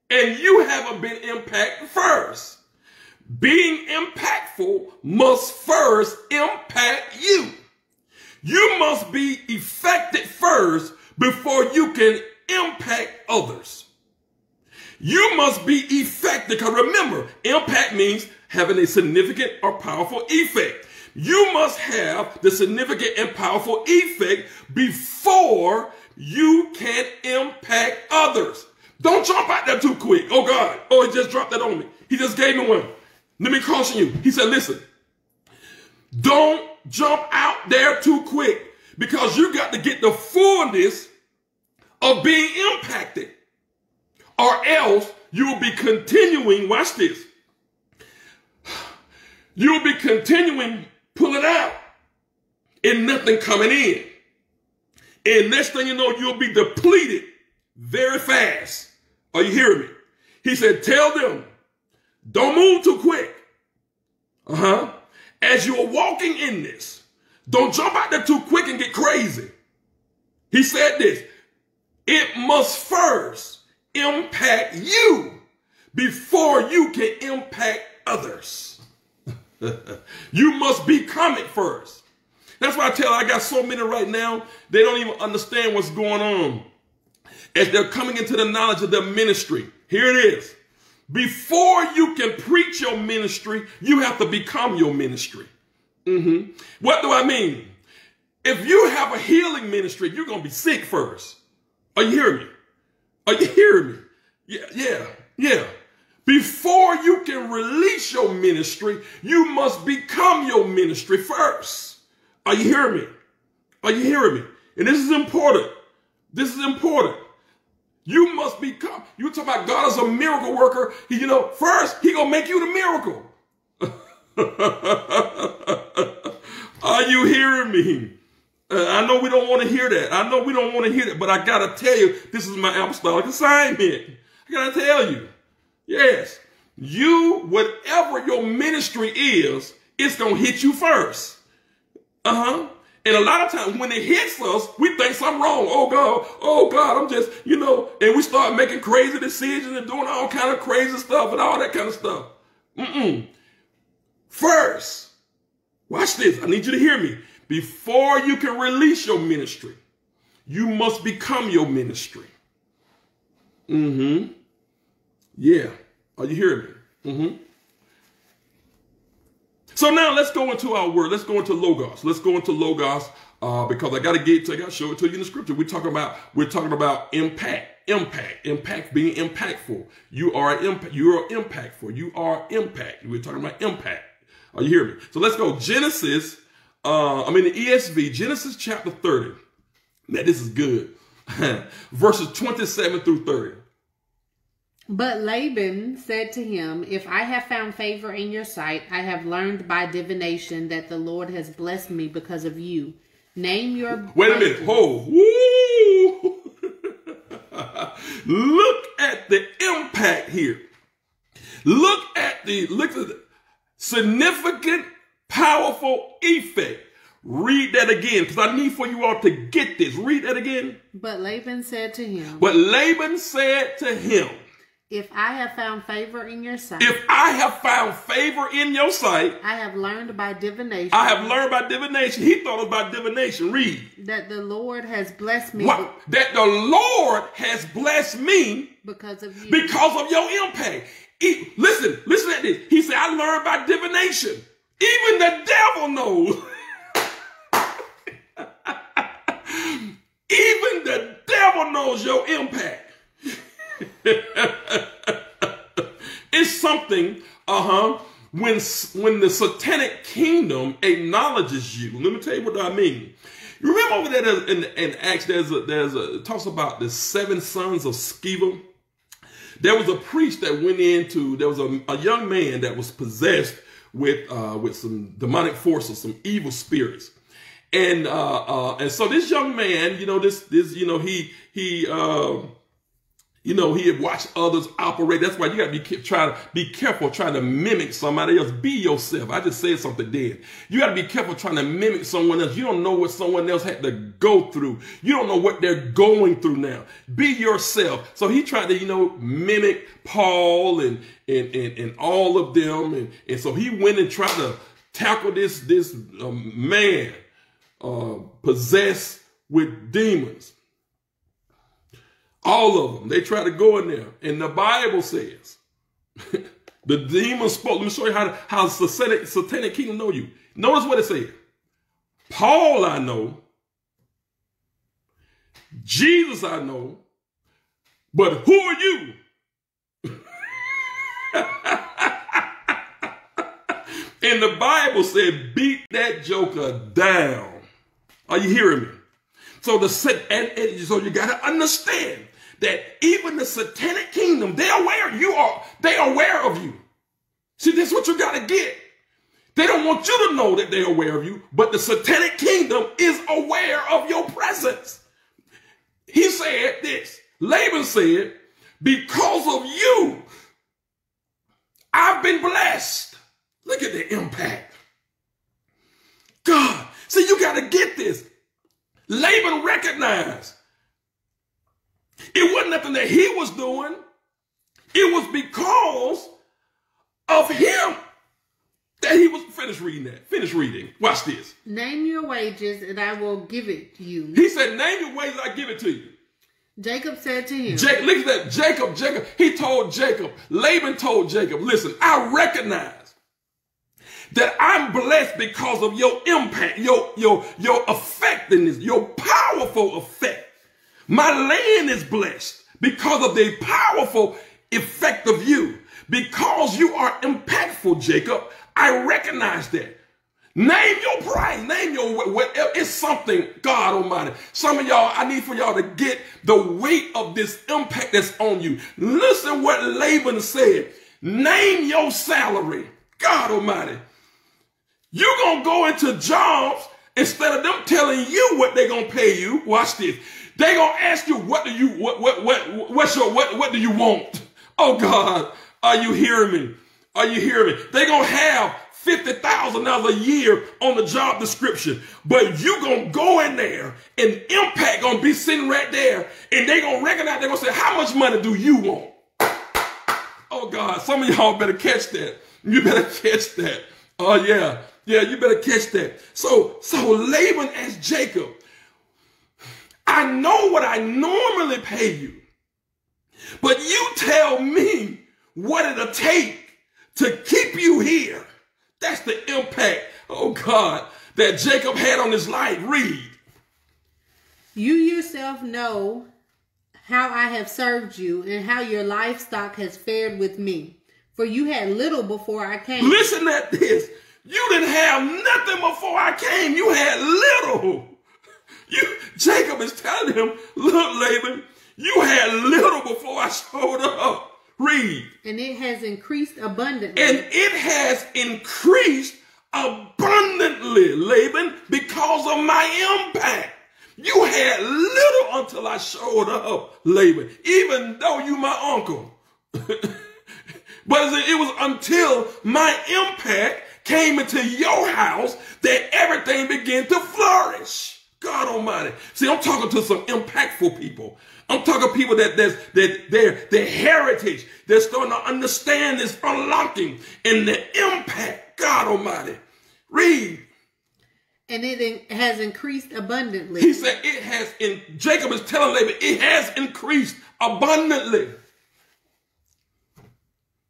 and you haven't been impacted first. Being impactful must first impact you. You must be effective first before you can impact others. You must be effective because remember, impact means having a significant or powerful effect. You must have the significant and powerful effect before you can impact others. Don't jump out there too quick. Oh God. Oh, he just dropped that on me. He just gave me one. Let me caution you. He said, listen, don't jump out there too quick because you got to get the fullness of being impacted or else you'll be continuing, watch this, you'll be continuing pulling out and nothing coming in. And next thing you know, you'll be depleted very fast. Are you hearing me? He said, tell them, don't move too quick. Uh-huh. As you're walking in this, don't jump out there too quick and get crazy. He said this, it must first impact you before you can impact others. *laughs* you must become it first. That's why I tell I got so many right now, they don't even understand what's going on. As they're coming into the knowledge of their ministry. Here it is. Before you can preach your ministry, you have to become your ministry. Mm-hmm. What do I mean? If you have a healing ministry, you're going to be sick first. Are you hearing me? Are you *laughs* hearing me? Yeah, yeah, yeah. Before you can release your ministry, you must become your ministry first. Are you hearing me? Are you hearing me? And this is important. This is important. You must become, you talk about God as a miracle worker. You know, first, he gonna make you the miracle. *laughs* Are you hearing me? Uh, I know we don't want to hear that. I know we don't want to hear that, but I gotta tell you, this is my apostolic assignment. I gotta tell you. Yes. You, whatever your ministry is, it's gonna hit you first. Uh-huh. And a lot of times when it hits us, we think something wrong. Oh God, oh God, I'm just, you know, and we start making crazy decisions and doing all kind of crazy stuff and all that kind of stuff. Mm-mm. First, watch this. I need you to hear me. Before you can release your ministry, you must become your ministry. Mm-hmm. Yeah. Are you hearing me? Mm-hmm. So now let's go into our word. Let's go into Logos. Let's go into Logos uh, because I got to get to, I got to show it to you in the scripture. We're talking about, we're talking about impact, impact, impact, being impactful. You are impact, you are impactful. You are impact. We're talking about impact. Are you hearing me? So let's go. Genesis, uh, I mean the ESV, Genesis chapter 30. Now this is good. *laughs* Verses 27 through 30. But Laban said to him, If I have found favor in your sight, I have learned by divination that the Lord has blessed me because of you. Name your. Wait a minute. Woo! *laughs* look at the impact here. Look at the look at the significant, powerful effect. Read that again, because I need for you all to get this. Read that again. But Laban said to him. But Laban said to him. If I have found favor in your sight. If I have found favor in your sight. I have learned by divination. I have learned by divination. He thought about divination. Read. That the Lord has blessed me. What? That the Lord has blessed me. Because of you. Because of your impact. He, listen, listen at this. He said, I learned by divination. Even the devil knows. *laughs* Even the devil knows your impact. *laughs* it's something, uh-huh, when, when the satanic kingdom acknowledges you. Let me tell you what I mean. You remember over there in, in Acts, there's a, there's a, talks about the seven sons of Sceva. There was a priest that went into, there was a, a young man that was possessed with, uh, with some demonic forces, some evil spirits. And, uh, uh, and so this young man, you know, this, this, you know, he, he, uh, you know, he had watched others operate. That's why you got to be trying to be careful trying to mimic somebody else. Be yourself. I just said something dead. You got to be careful trying to mimic someone else. You don't know what someone else had to go through. You don't know what they're going through now. Be yourself. So he tried to, you know, mimic Paul and and and, and all of them, and and so he went and tried to tackle this this um, man uh, possessed with demons. All of them. They try to go in there. And the Bible says, *laughs* the demon spoke. Let me show you how, how satanic, satanic kingdom know you. Notice what it said. Paul I know. Jesus I know. But who are you? *laughs* and the Bible said, beat that joker down. Are you hearing me? So the and, and so you got to understand that even the satanic kingdom, they're aware you are, they are aware of you. See, this is what you got to get. They don't want you to know that they're aware of you, but the satanic kingdom is aware of your presence. He said this. Laban said, because of you, I've been blessed. Look at the impact. God, see, you got to get this. Laban recognized it wasn't nothing that he was doing. It was because of him that he was finish reading that. Finish reading. Watch this. Name your wages and I will give it to you. He said, Name your wages, I give it to you. Jacob said to him. Jacob, look at that. Jacob, Jacob, he told Jacob, Laban told Jacob, listen, I recognize that I'm blessed because of your impact, your, your, your effectiveness, your powerful effect. My land is blessed because of the powerful effect of you. Because you are impactful, Jacob, I recognize that. Name your price. Name your whatever. It's something, God Almighty. Some of y'all, I need for y'all to get the weight of this impact that's on you. Listen what Laban said. Name your salary. God Almighty. You're going to go into jobs instead of them telling you what they're going to pay you. Watch this. They gonna ask you, what do you, what, what, what, what's your, what, what do you want? Oh God, are you hearing me? Are you hearing me? They gonna have $50,000 a year on the job description, but you gonna go in there and impact gonna be sitting right there and they gonna recognize, they gonna say, how much money do you want? Oh God, some of y'all better catch that. You better *laughs* catch that. Oh yeah. Yeah, you better catch that. So, so Laban asked Jacob, I know what I normally pay you. But you tell me what it'll take to keep you here. That's the impact, oh God, that Jacob had on his life. Read. You yourself know how I have served you and how your livestock has fared with me. For you had little before I came. Listen at this. You didn't have nothing before I came. You had little. You, Jacob is telling him, look, Laban, you had little before I showed up. Read. And it has increased abundantly. And it has increased abundantly, Laban, because of my impact. You had little until I showed up, Laban, even though you my uncle. *laughs* but it was until my impact came into your house that everything began to flourish. God Almighty. See, I'm talking to some impactful people. I'm talking people that there's that their their heritage. They're starting to understand this unlocking and the impact. God Almighty. Read. And it has increased abundantly. He said it has in Jacob is telling Laban, it has increased abundantly.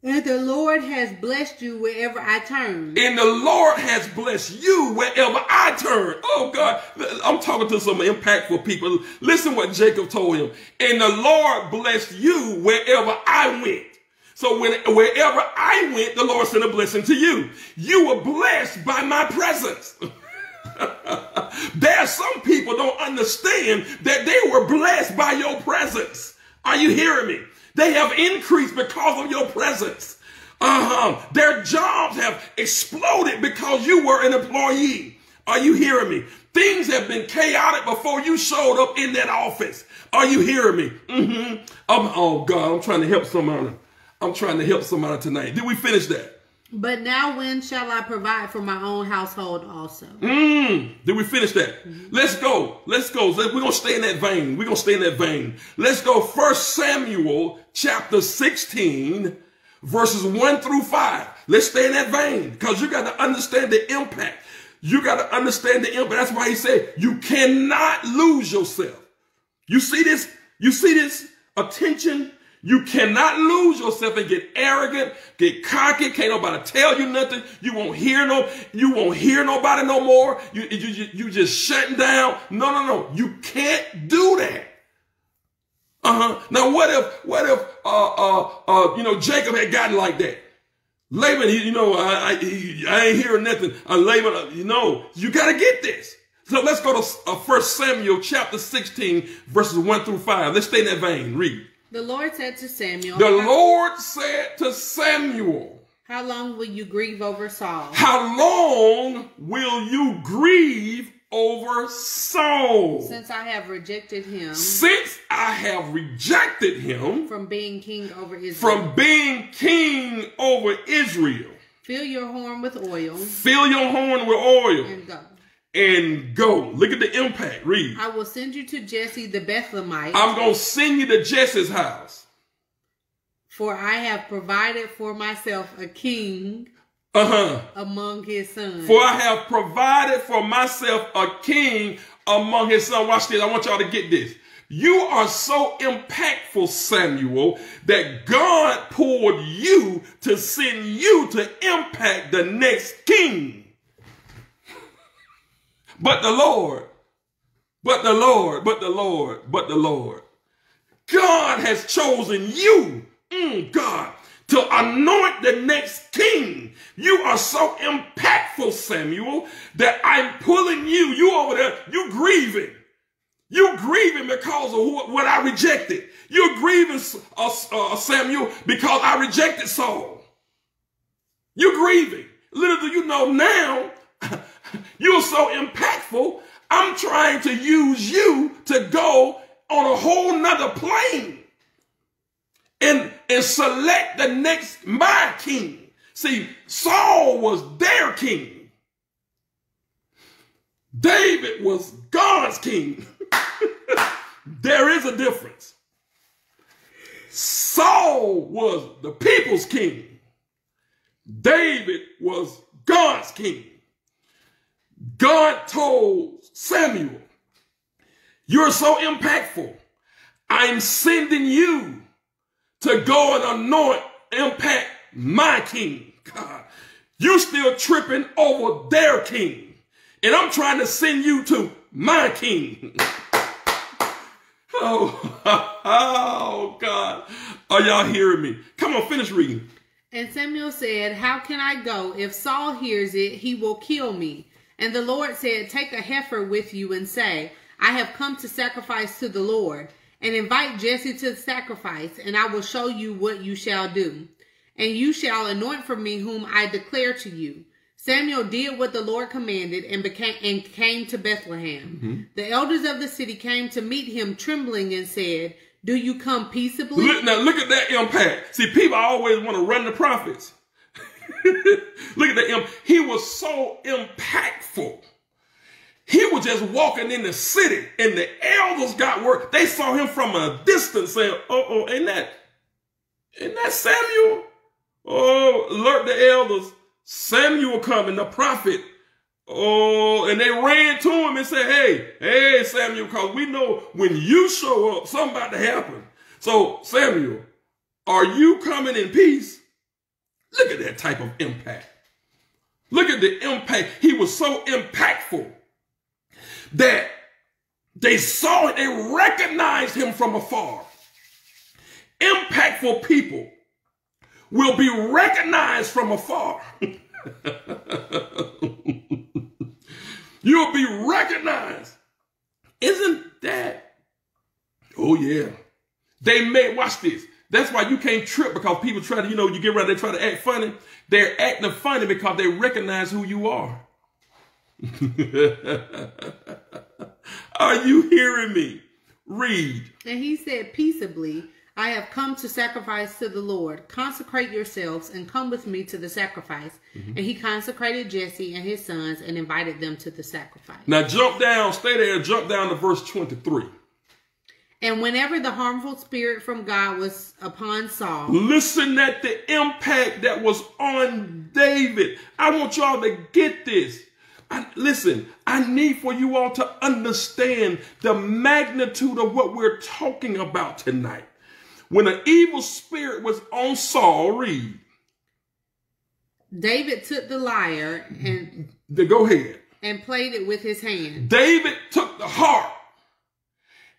And the Lord has blessed you wherever I turn. And the Lord has blessed you wherever I turn. Oh God, I'm talking to some impactful people. Listen what Jacob told him. And the Lord blessed you wherever I went. So when, wherever I went, the Lord sent a blessing to you. You were blessed by my presence. *laughs* there are some people don't understand that they were blessed by your presence. Are you hearing me? They have increased because of your presence. Uh-huh. Their jobs have exploded because you were an employee. Are you hearing me? Things have been chaotic before you showed up in that office. Are you hearing me? Mm-hmm. oh God, I'm trying to help somebody. I'm trying to help somebody tonight. Did we finish that? But now when shall I provide for my own household also? Mm, did we finish that? Mm-hmm. Let's go. Let's go. We're going to stay in that vein. We're going to stay in that vein. Let's go. First Samuel chapter 16 verses 1 through 5. Let's stay in that vein because you got to understand the impact. You got to understand the impact. That's why he said you cannot lose yourself. You see this? You see this attention you cannot lose yourself and get arrogant, get cocky. Can't nobody tell you nothing. You won't hear no, you won't hear nobody no more. You, you, you just shutting down. No, no, no. You can't do that. Uh-huh. Now what if, what if, uh, uh, uh, you know, Jacob had gotten like that? Laban, you know, I, I, I ain't hearing nothing. Uh, Laban, uh, you know, you got to get this. So let's go to uh, 1 Samuel chapter 16, verses 1 through 5. Let's stay in that vein. Read. The Lord said to Samuel. The Lord said to Samuel. How long will you grieve over Saul? How long will you grieve over Saul? Since I have rejected him. Since I have rejected him. From being king over Israel. From being king over Israel. Fill your horn with oil. Fill your horn with oil. And go and go. Look at the impact. Read. I will send you to Jesse the Bethlehemite. I'm going to send you to Jesse's house. For I have provided for myself a king uh-huh. among his sons. For I have provided for myself a king among his sons. Watch this. I want y'all to get this. You are so impactful, Samuel, that God pulled you to send you to impact the next king. But the Lord, but the Lord, but the Lord, but the Lord. God has chosen you, mm, God, to anoint the next king. You are so impactful, Samuel, that I'm pulling you. You over there, you grieving. You grieving because of what I rejected. You're grieving, uh, uh, Samuel, because I rejected Saul. You're grieving. Little do you know now, You're so impactful. I'm trying to use you to go on a whole nother plane and, and select the next my king. See, Saul was their king. David was God's king. *laughs* there is a difference. Saul was the people's king. David was God's king. God told Samuel, You're so impactful. I'm sending you to go and anoint, impact my king. God, you still tripping over their king. And I'm trying to send you to my king. *laughs* oh, *laughs* oh, God. Are y'all hearing me? Come on, finish reading. And Samuel said, How can I go? If Saul hears it, he will kill me. And the Lord said, Take a heifer with you and say, I have come to sacrifice to the Lord. And invite Jesse to the sacrifice, and I will show you what you shall do. And you shall anoint for me whom I declare to you. Samuel did what the Lord commanded and became and came to Bethlehem. Mm-hmm. The elders of the city came to meet him trembling and said, Do you come peaceably? Look, now look at that impact. See, people always want to run the prophets. *laughs* Look at that. He was so impactful. He was just walking in the city and the elders got work. They saw him from a distance saying, oh, oh, ain't that, ain't that Samuel? Oh, alert the elders. Samuel coming, the prophet. Oh, and they ran to him and said, hey, hey, Samuel, because we know when you show up, something about to happen. So, Samuel, are you coming in peace? Look at that type of impact. Look at the impact. He was so impactful that they saw it, they recognized him from afar. Impactful people will be recognized from afar. *laughs* You'll be recognized. Isn't that? Oh, yeah. They may, watch this. That's why you can't trip because people try to, you know, you get around, they try to act funny. They're acting funny because they recognize who you are. *laughs* are you hearing me? Read. And he said, peaceably, I have come to sacrifice to the Lord. Consecrate yourselves and come with me to the sacrifice. Mm-hmm. And he consecrated Jesse and his sons and invited them to the sacrifice. Now jump down, stay there, jump down to verse 23. And whenever the harmful spirit from God was upon Saul, listen at the impact that was on David. I want y'all to get this. I, listen, I need for you all to understand the magnitude of what we're talking about tonight. When an evil spirit was on Saul, read. David took the lyre and the, go ahead and played it with his hand. David took the harp,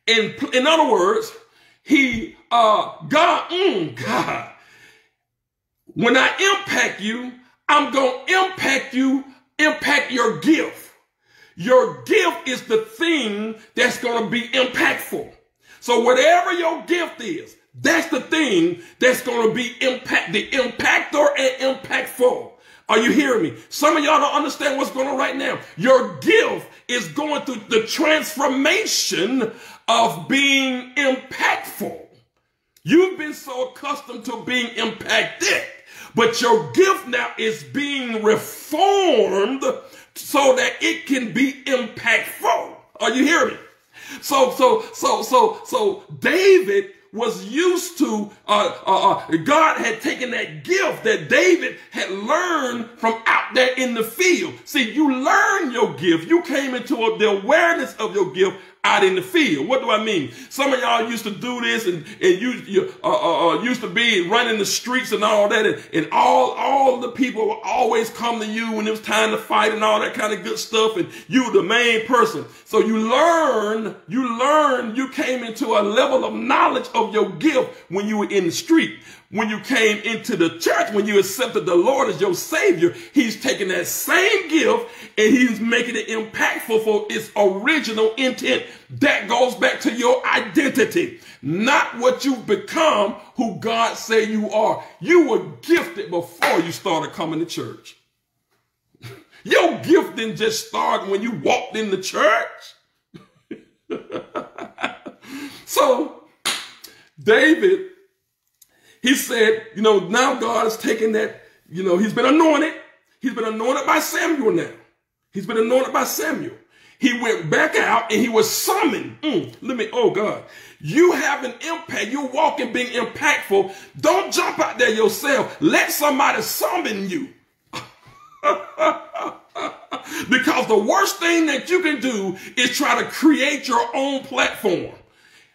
and in other words, he uh God, mm, God. When I impact you, I'm gonna impact you, impact your gift. Your gift is the thing that's gonna be impactful. So whatever your gift is, that's the thing that's going to be impact, the impactor and impactful. Are you hearing me? Some of y'all don't understand what's going on right now. Your gift is going through the transformation of being impactful. You've been so accustomed to being impacted, but your gift now is being reformed so that it can be impactful. Are you hearing me? So, so, so, so, so David was used to, uh, uh, uh, God had taken that gift that David had learned from out there in the field. See, you learn your gift. You came into a, the awareness of your gift out in the field. What do I mean? Some of y'all used to do this and, and you, you uh, uh, uh, used to be running the streets and all that. And, and all, all the people would always come to you when it was time to fight and all that kind of good stuff. And you the main person. So you learn, you learn, you came into a level of knowledge of your gift when you were in the street when you came into the church, when you accepted the Lord as your Savior, He's taking that same gift and He's making it impactful for its original intent. That goes back to your identity, not what you've become, who God say you are. You were gifted before you started coming to church. *laughs* Your gift didn't just start when you walked in the church. *laughs* so, David he said, you know, now God is taking that, you know, he's been anointed. He's been anointed by Samuel now. He's been anointed by Samuel. He went back out and he was summoned. Mm, let me, oh God. You have an impact. You're walking being impactful. Don't jump out there yourself. Let somebody summon you. *laughs* because the worst thing that you can do is try to create your own platform.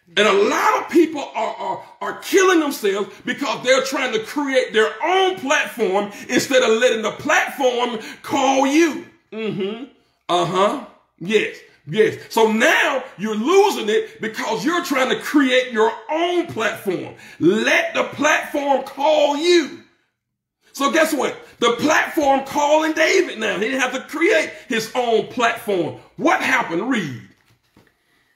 And a lot of people are, are, are killing themselves because they're trying to create their own platform instead of letting the platform call you. Mm-hmm. Uh-huh. Yes. Yes. So now you're losing it because you're trying to create your own platform. Let the platform call you. So guess what? The platform calling David now. He didn't have to create his own platform. What happened? Read.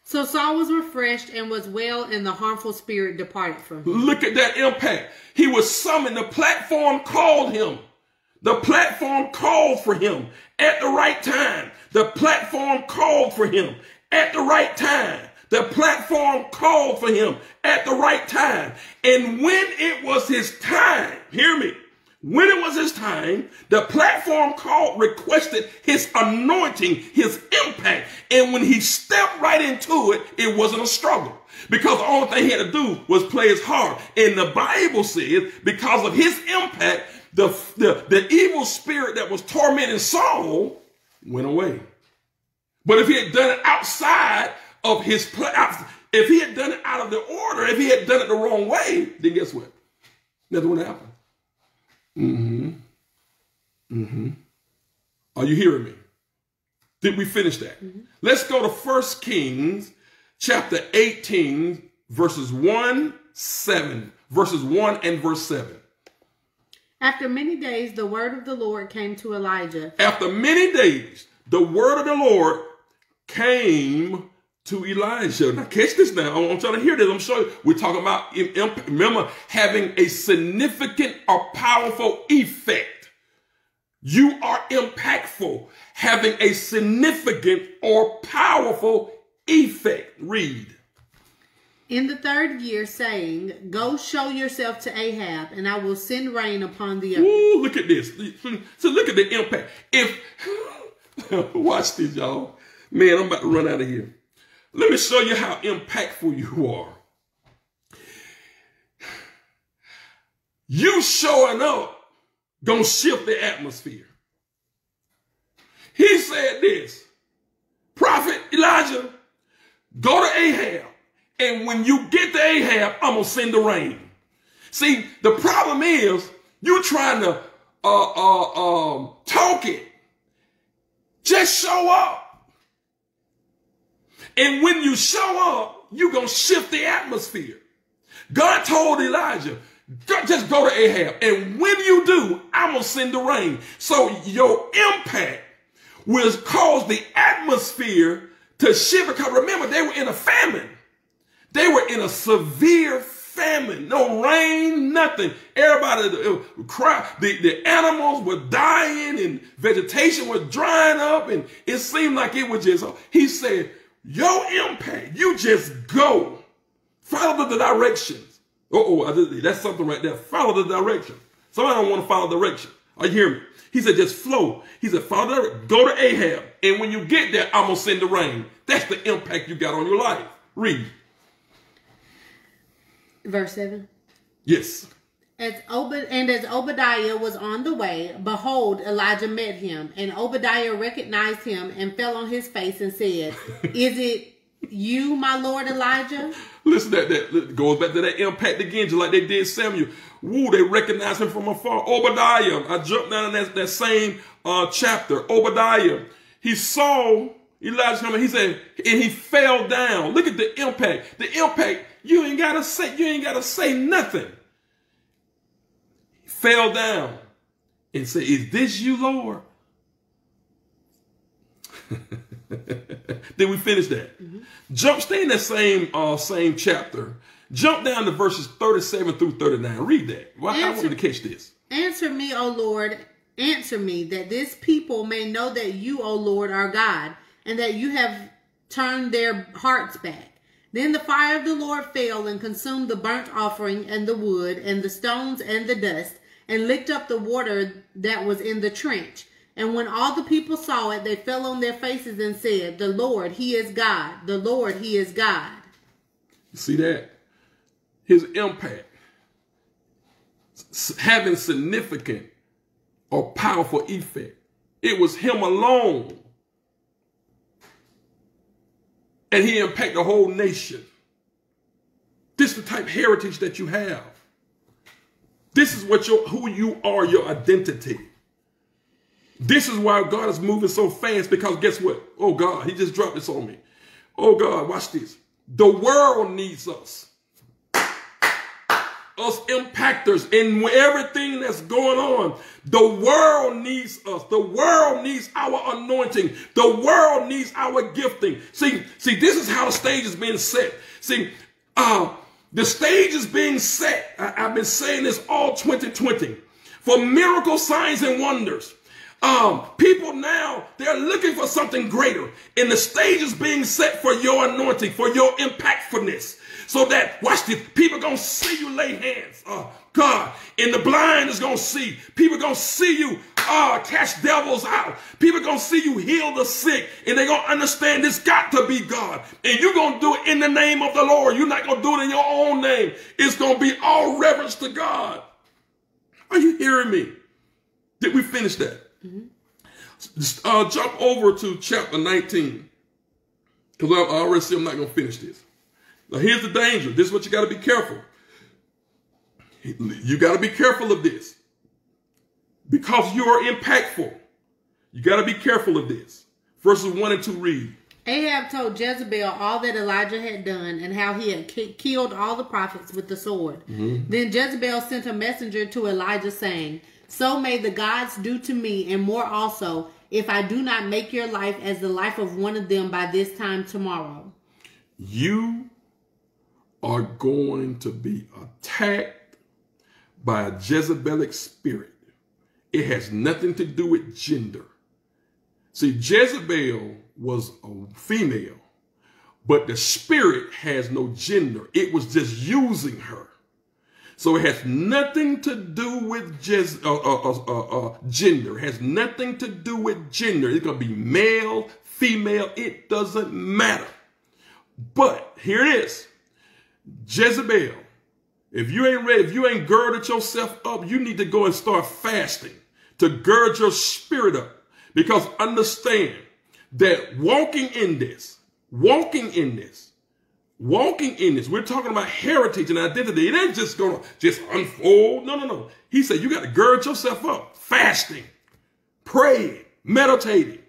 So Saul was refreshed and was well, and the harmful spirit departed from him. Look at that impact. He was summoned. The platform called him. The platform called for him at the right time. The platform called for him at the right time. The platform called for him at the right time. And when it was his time, hear me, when it was his time, the platform called requested his anointing, his impact. And when he stepped right into it, it wasn't a struggle. Because the only thing he had to do was play his heart. And the Bible says, because of his impact, the, the, the evil spirit that was tormenting Saul went away. But if he had done it outside of his, if he had done it out of the order, if he had done it the wrong way, then guess what? Nothing would happen. Mm-hmm. Mm-hmm. Are you hearing me? Did we finish that? Mm-hmm. Let's go to First Kings chapter 18, verses 1, 7, verses 1 and verse 7. After many days, the word of the Lord came to Elijah. After many days, the word of the Lord came to Elijah. Now, catch this now. I'm trying to hear this. I'm sure we're talking about, remember, having a significant or powerful effect. You are impactful, having a significant or powerful effect. Read. In the third year, saying, Go show yourself to Ahab, and I will send rain upon the earth. Ooh, look at this. So look at the impact. If, *laughs* watch this, y'all. Man, I'm about to run out of here. Let me show you how impactful you are. You showing up gonna shift the atmosphere. He said this, Prophet Elijah, go to Ahab, and when you get to Ahab, I'm gonna send the rain. See, the problem is you're trying to uh, uh, um, talk it. Just show up. And when you show up, you're going to shift the atmosphere. God told Elijah, just go to Ahab. And when you do, I'm going to send the rain. So your impact will cause the atmosphere to shift. Because remember, they were in a famine. They were in a severe famine. No rain, nothing. Everybody uh, cried. The, the animals were dying and vegetation was drying up. And it seemed like it was just, he said, your impact, you just go. Follow the directions. oh, that's something right there. Follow the direction. Somebody don't want to follow direction. Are you hear me? He said, just flow. He said, follow the Go to Ahab. And when you get there, I'm going to send the rain. That's the impact you got on your life. Read. Verse 7. Yes. As Ob- and as Obadiah was on the way, behold, Elijah met him, and Obadiah recognized him and fell on his face and said, *laughs* Is it you, my Lord Elijah? Listen, that, that goes back to that impact again, just like they did Samuel. Woo, they recognized him from afar. Obadiah, I jumped down in that, that same uh, chapter. Obadiah, he saw Elijah coming. He said, and he fell down. Look at the impact. The impact, you ain't gotta say, you ain't gotta say nothing fell down and said, Is this you, Lord? *laughs* Then we finish that? Mm-hmm. Jump, stay in that same uh, same chapter. Jump down to verses 37 through 39. Read that. Well, answer, I want to catch this. Answer me, O Lord. Answer me, that this people may know that you, O Lord, are God, and that you have turned their hearts back. Then the fire of the Lord fell and consumed the burnt offering and the wood and the stones and the dust and licked up the water that was in the trench. And when all the people saw it, they fell on their faces and said, The Lord, He is God. The Lord, He is God. See that? His impact having significant or powerful effect. It was him alone. And he impacted the whole nation. This is the type of heritage that you have. This is what your who you are, your identity. This is why God is moving so fast because guess what? Oh God, he just dropped this on me. Oh God, watch this. The world needs us. Us impactors in everything that's going on. The world needs us. The world needs our anointing. The world needs our gifting. See, see, this is how the stage is being set. See, uh, the stage is being set. I, have been saying this all 2020 for miracle signs and wonders. Um, people now, they're looking for something greater. And the stage is being set for your anointing, for your impactfulness. So that, watch this, people going to see you lay hands. Oh, God. And the blind is going to see. People going to see you uh, cast devils out. People going to see you heal the sick. And they're going to understand this got to be God. And you're going to do it in the name of the Lord. You're not going to do it in your own name. It's going to be all reverence to God. Are you hearing me? Did we finish that? Mm-hmm. Uh, jump over to chapter 19. Because I already see I'm not going to finish this. Now, here's the danger. This is what you got to be careful. You got to be careful of this. Because you are impactful. You got to be careful of this. Verses 1 and 2 read. Ahab told Jezebel all that Elijah had done and how he had ki- killed all the prophets with the sword. Mm-hmm. Then Jezebel sent a messenger to Elijah saying, So may the gods do to me and more also, if I do not make your life as the life of one of them by this time tomorrow. You are going to be attacked by a Jezebelic spirit. It has nothing to do with gender. See, Jezebel was a female, but the spirit has no gender. It was just using her. So it has nothing to do with jez, uh, uh, uh, uh, gender. It has nothing to do with gender. It's going to be male, female. It doesn't matter. But here it is. Jezebel, if you ain't ready, if you ain't girded yourself up, you need to go and start fasting to gird your spirit up. Because understand that walking in this, walking in this, walking in this, we're talking about heritage and identity. It ain't just gonna just unfold. No, no, no. He said you got to gird yourself up, fasting, praying, meditating,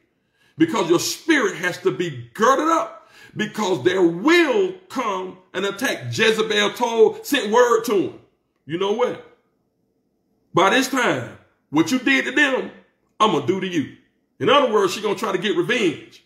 because your spirit has to be girded up. Because there will come an attack. Jezebel told, sent word to him. You know what? By this time, what you did to them, I'm gonna do to you. In other words, she's gonna try to get revenge.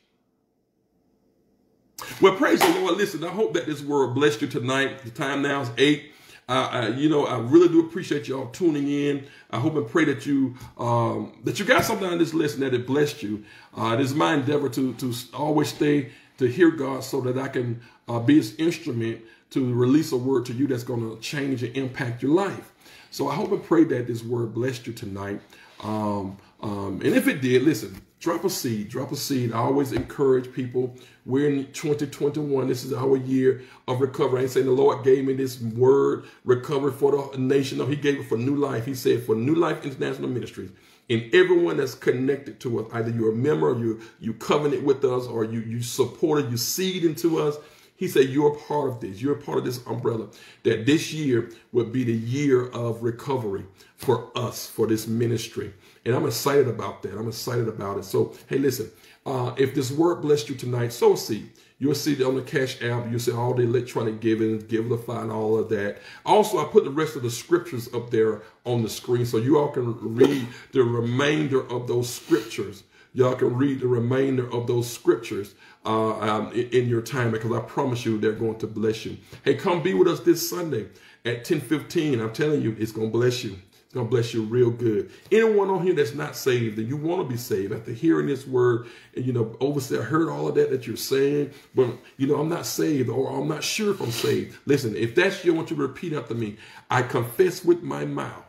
Well, praise the Lord. Listen, I hope that this word blessed you tonight. The time now is eight. Uh, I, you know, I really do appreciate y'all tuning in. I hope and pray that you um, that you got something on this lesson that it blessed you. Uh, it is my endeavor to to always stay to hear God, so that I can uh, be His instrument to release a word to you that's going to change and impact your life. So I hope and pray that this word blessed you tonight. Um, um, and if it did, listen, drop a seed, drop a seed. I always encourage people. We're in 2021. This is our year of recovery. I ain't saying the Lord gave me this word, recovery for the nation. No, He gave it for new life. He said for New Life International Ministries. And everyone that's connected to us, either you're a member, you you covenant with us, or you you supported, you seed into us. He said, You're a part of this. You're a part of this umbrella. That this year would be the year of recovery for us, for this ministry. And I'm excited about that. I'm excited about it. So, hey, listen, uh, if this word blessed you tonight, sow a seed. You'll see on the Cash App. You'll see all the electronic giving, Givelify, and all of that. Also, I put the rest of the scriptures up there on the screen so you all can read the remainder of those scriptures. Y'all can read the remainder of those scriptures uh, um, in, in your time because I promise you they're going to bless you. Hey, come be with us this Sunday at 10:15. I'm telling you, it's going to bless you. To bless you real good. Anyone on here that's not saved and you want to be saved after hearing this word, and you know, overseer, I heard all of that that you're saying, but you know, I'm not saved or I'm not sure if I'm saved. Listen, if that's you, I want you to repeat after me. I confess with my mouth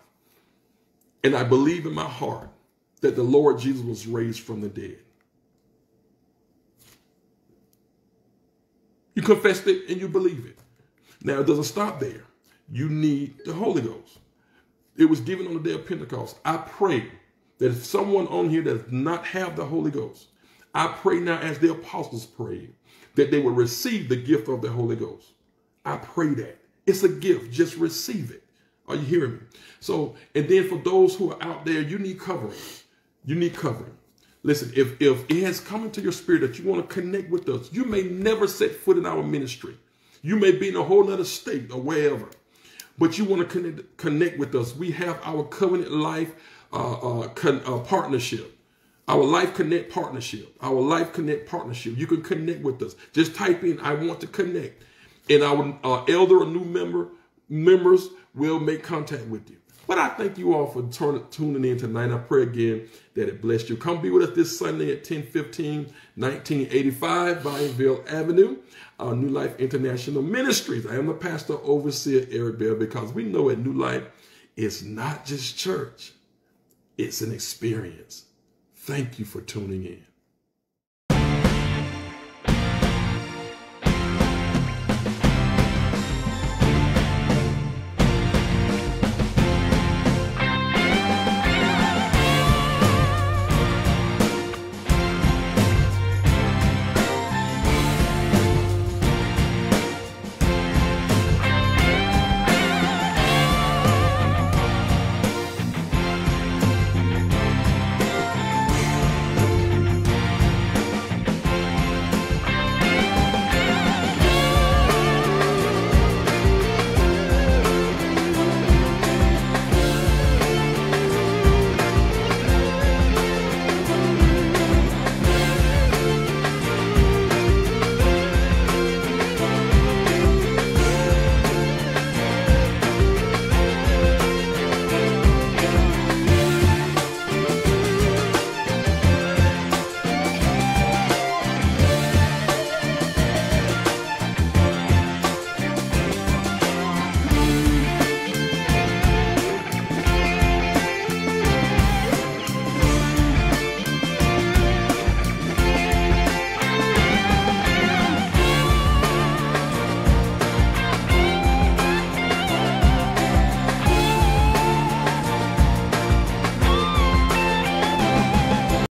and I believe in my heart that the Lord Jesus was raised from the dead. You confessed it and you believe it. Now, it doesn't stop there. You need the Holy Ghost. It was given on the day of Pentecost. I pray that if someone on here does not have the Holy Ghost, I pray now as the apostles prayed that they will receive the gift of the Holy Ghost. I pray that. It's a gift. Just receive it. Are you hearing me? So, and then for those who are out there, you need covering. You need covering. Listen, if if it has come into your spirit that you want to connect with us, you may never set foot in our ministry. You may be in a whole other state or wherever, but you want to connect connect with us. We have our covenant life uh, uh, con, uh, partnership, our life connect partnership, our life connect partnership. You can connect with us. Just type in "I want to connect," and our uh, elder or new member members will make contact with you. But I thank you all for tuning in tonight. I pray again that it blessed you. Come be with us this Sunday at 1015 1985 Vineville Avenue, our New Life International Ministries. I am the pastor overseer, Eric Bell, because we know at New Life, it's not just church, it's an experience. Thank you for tuning in.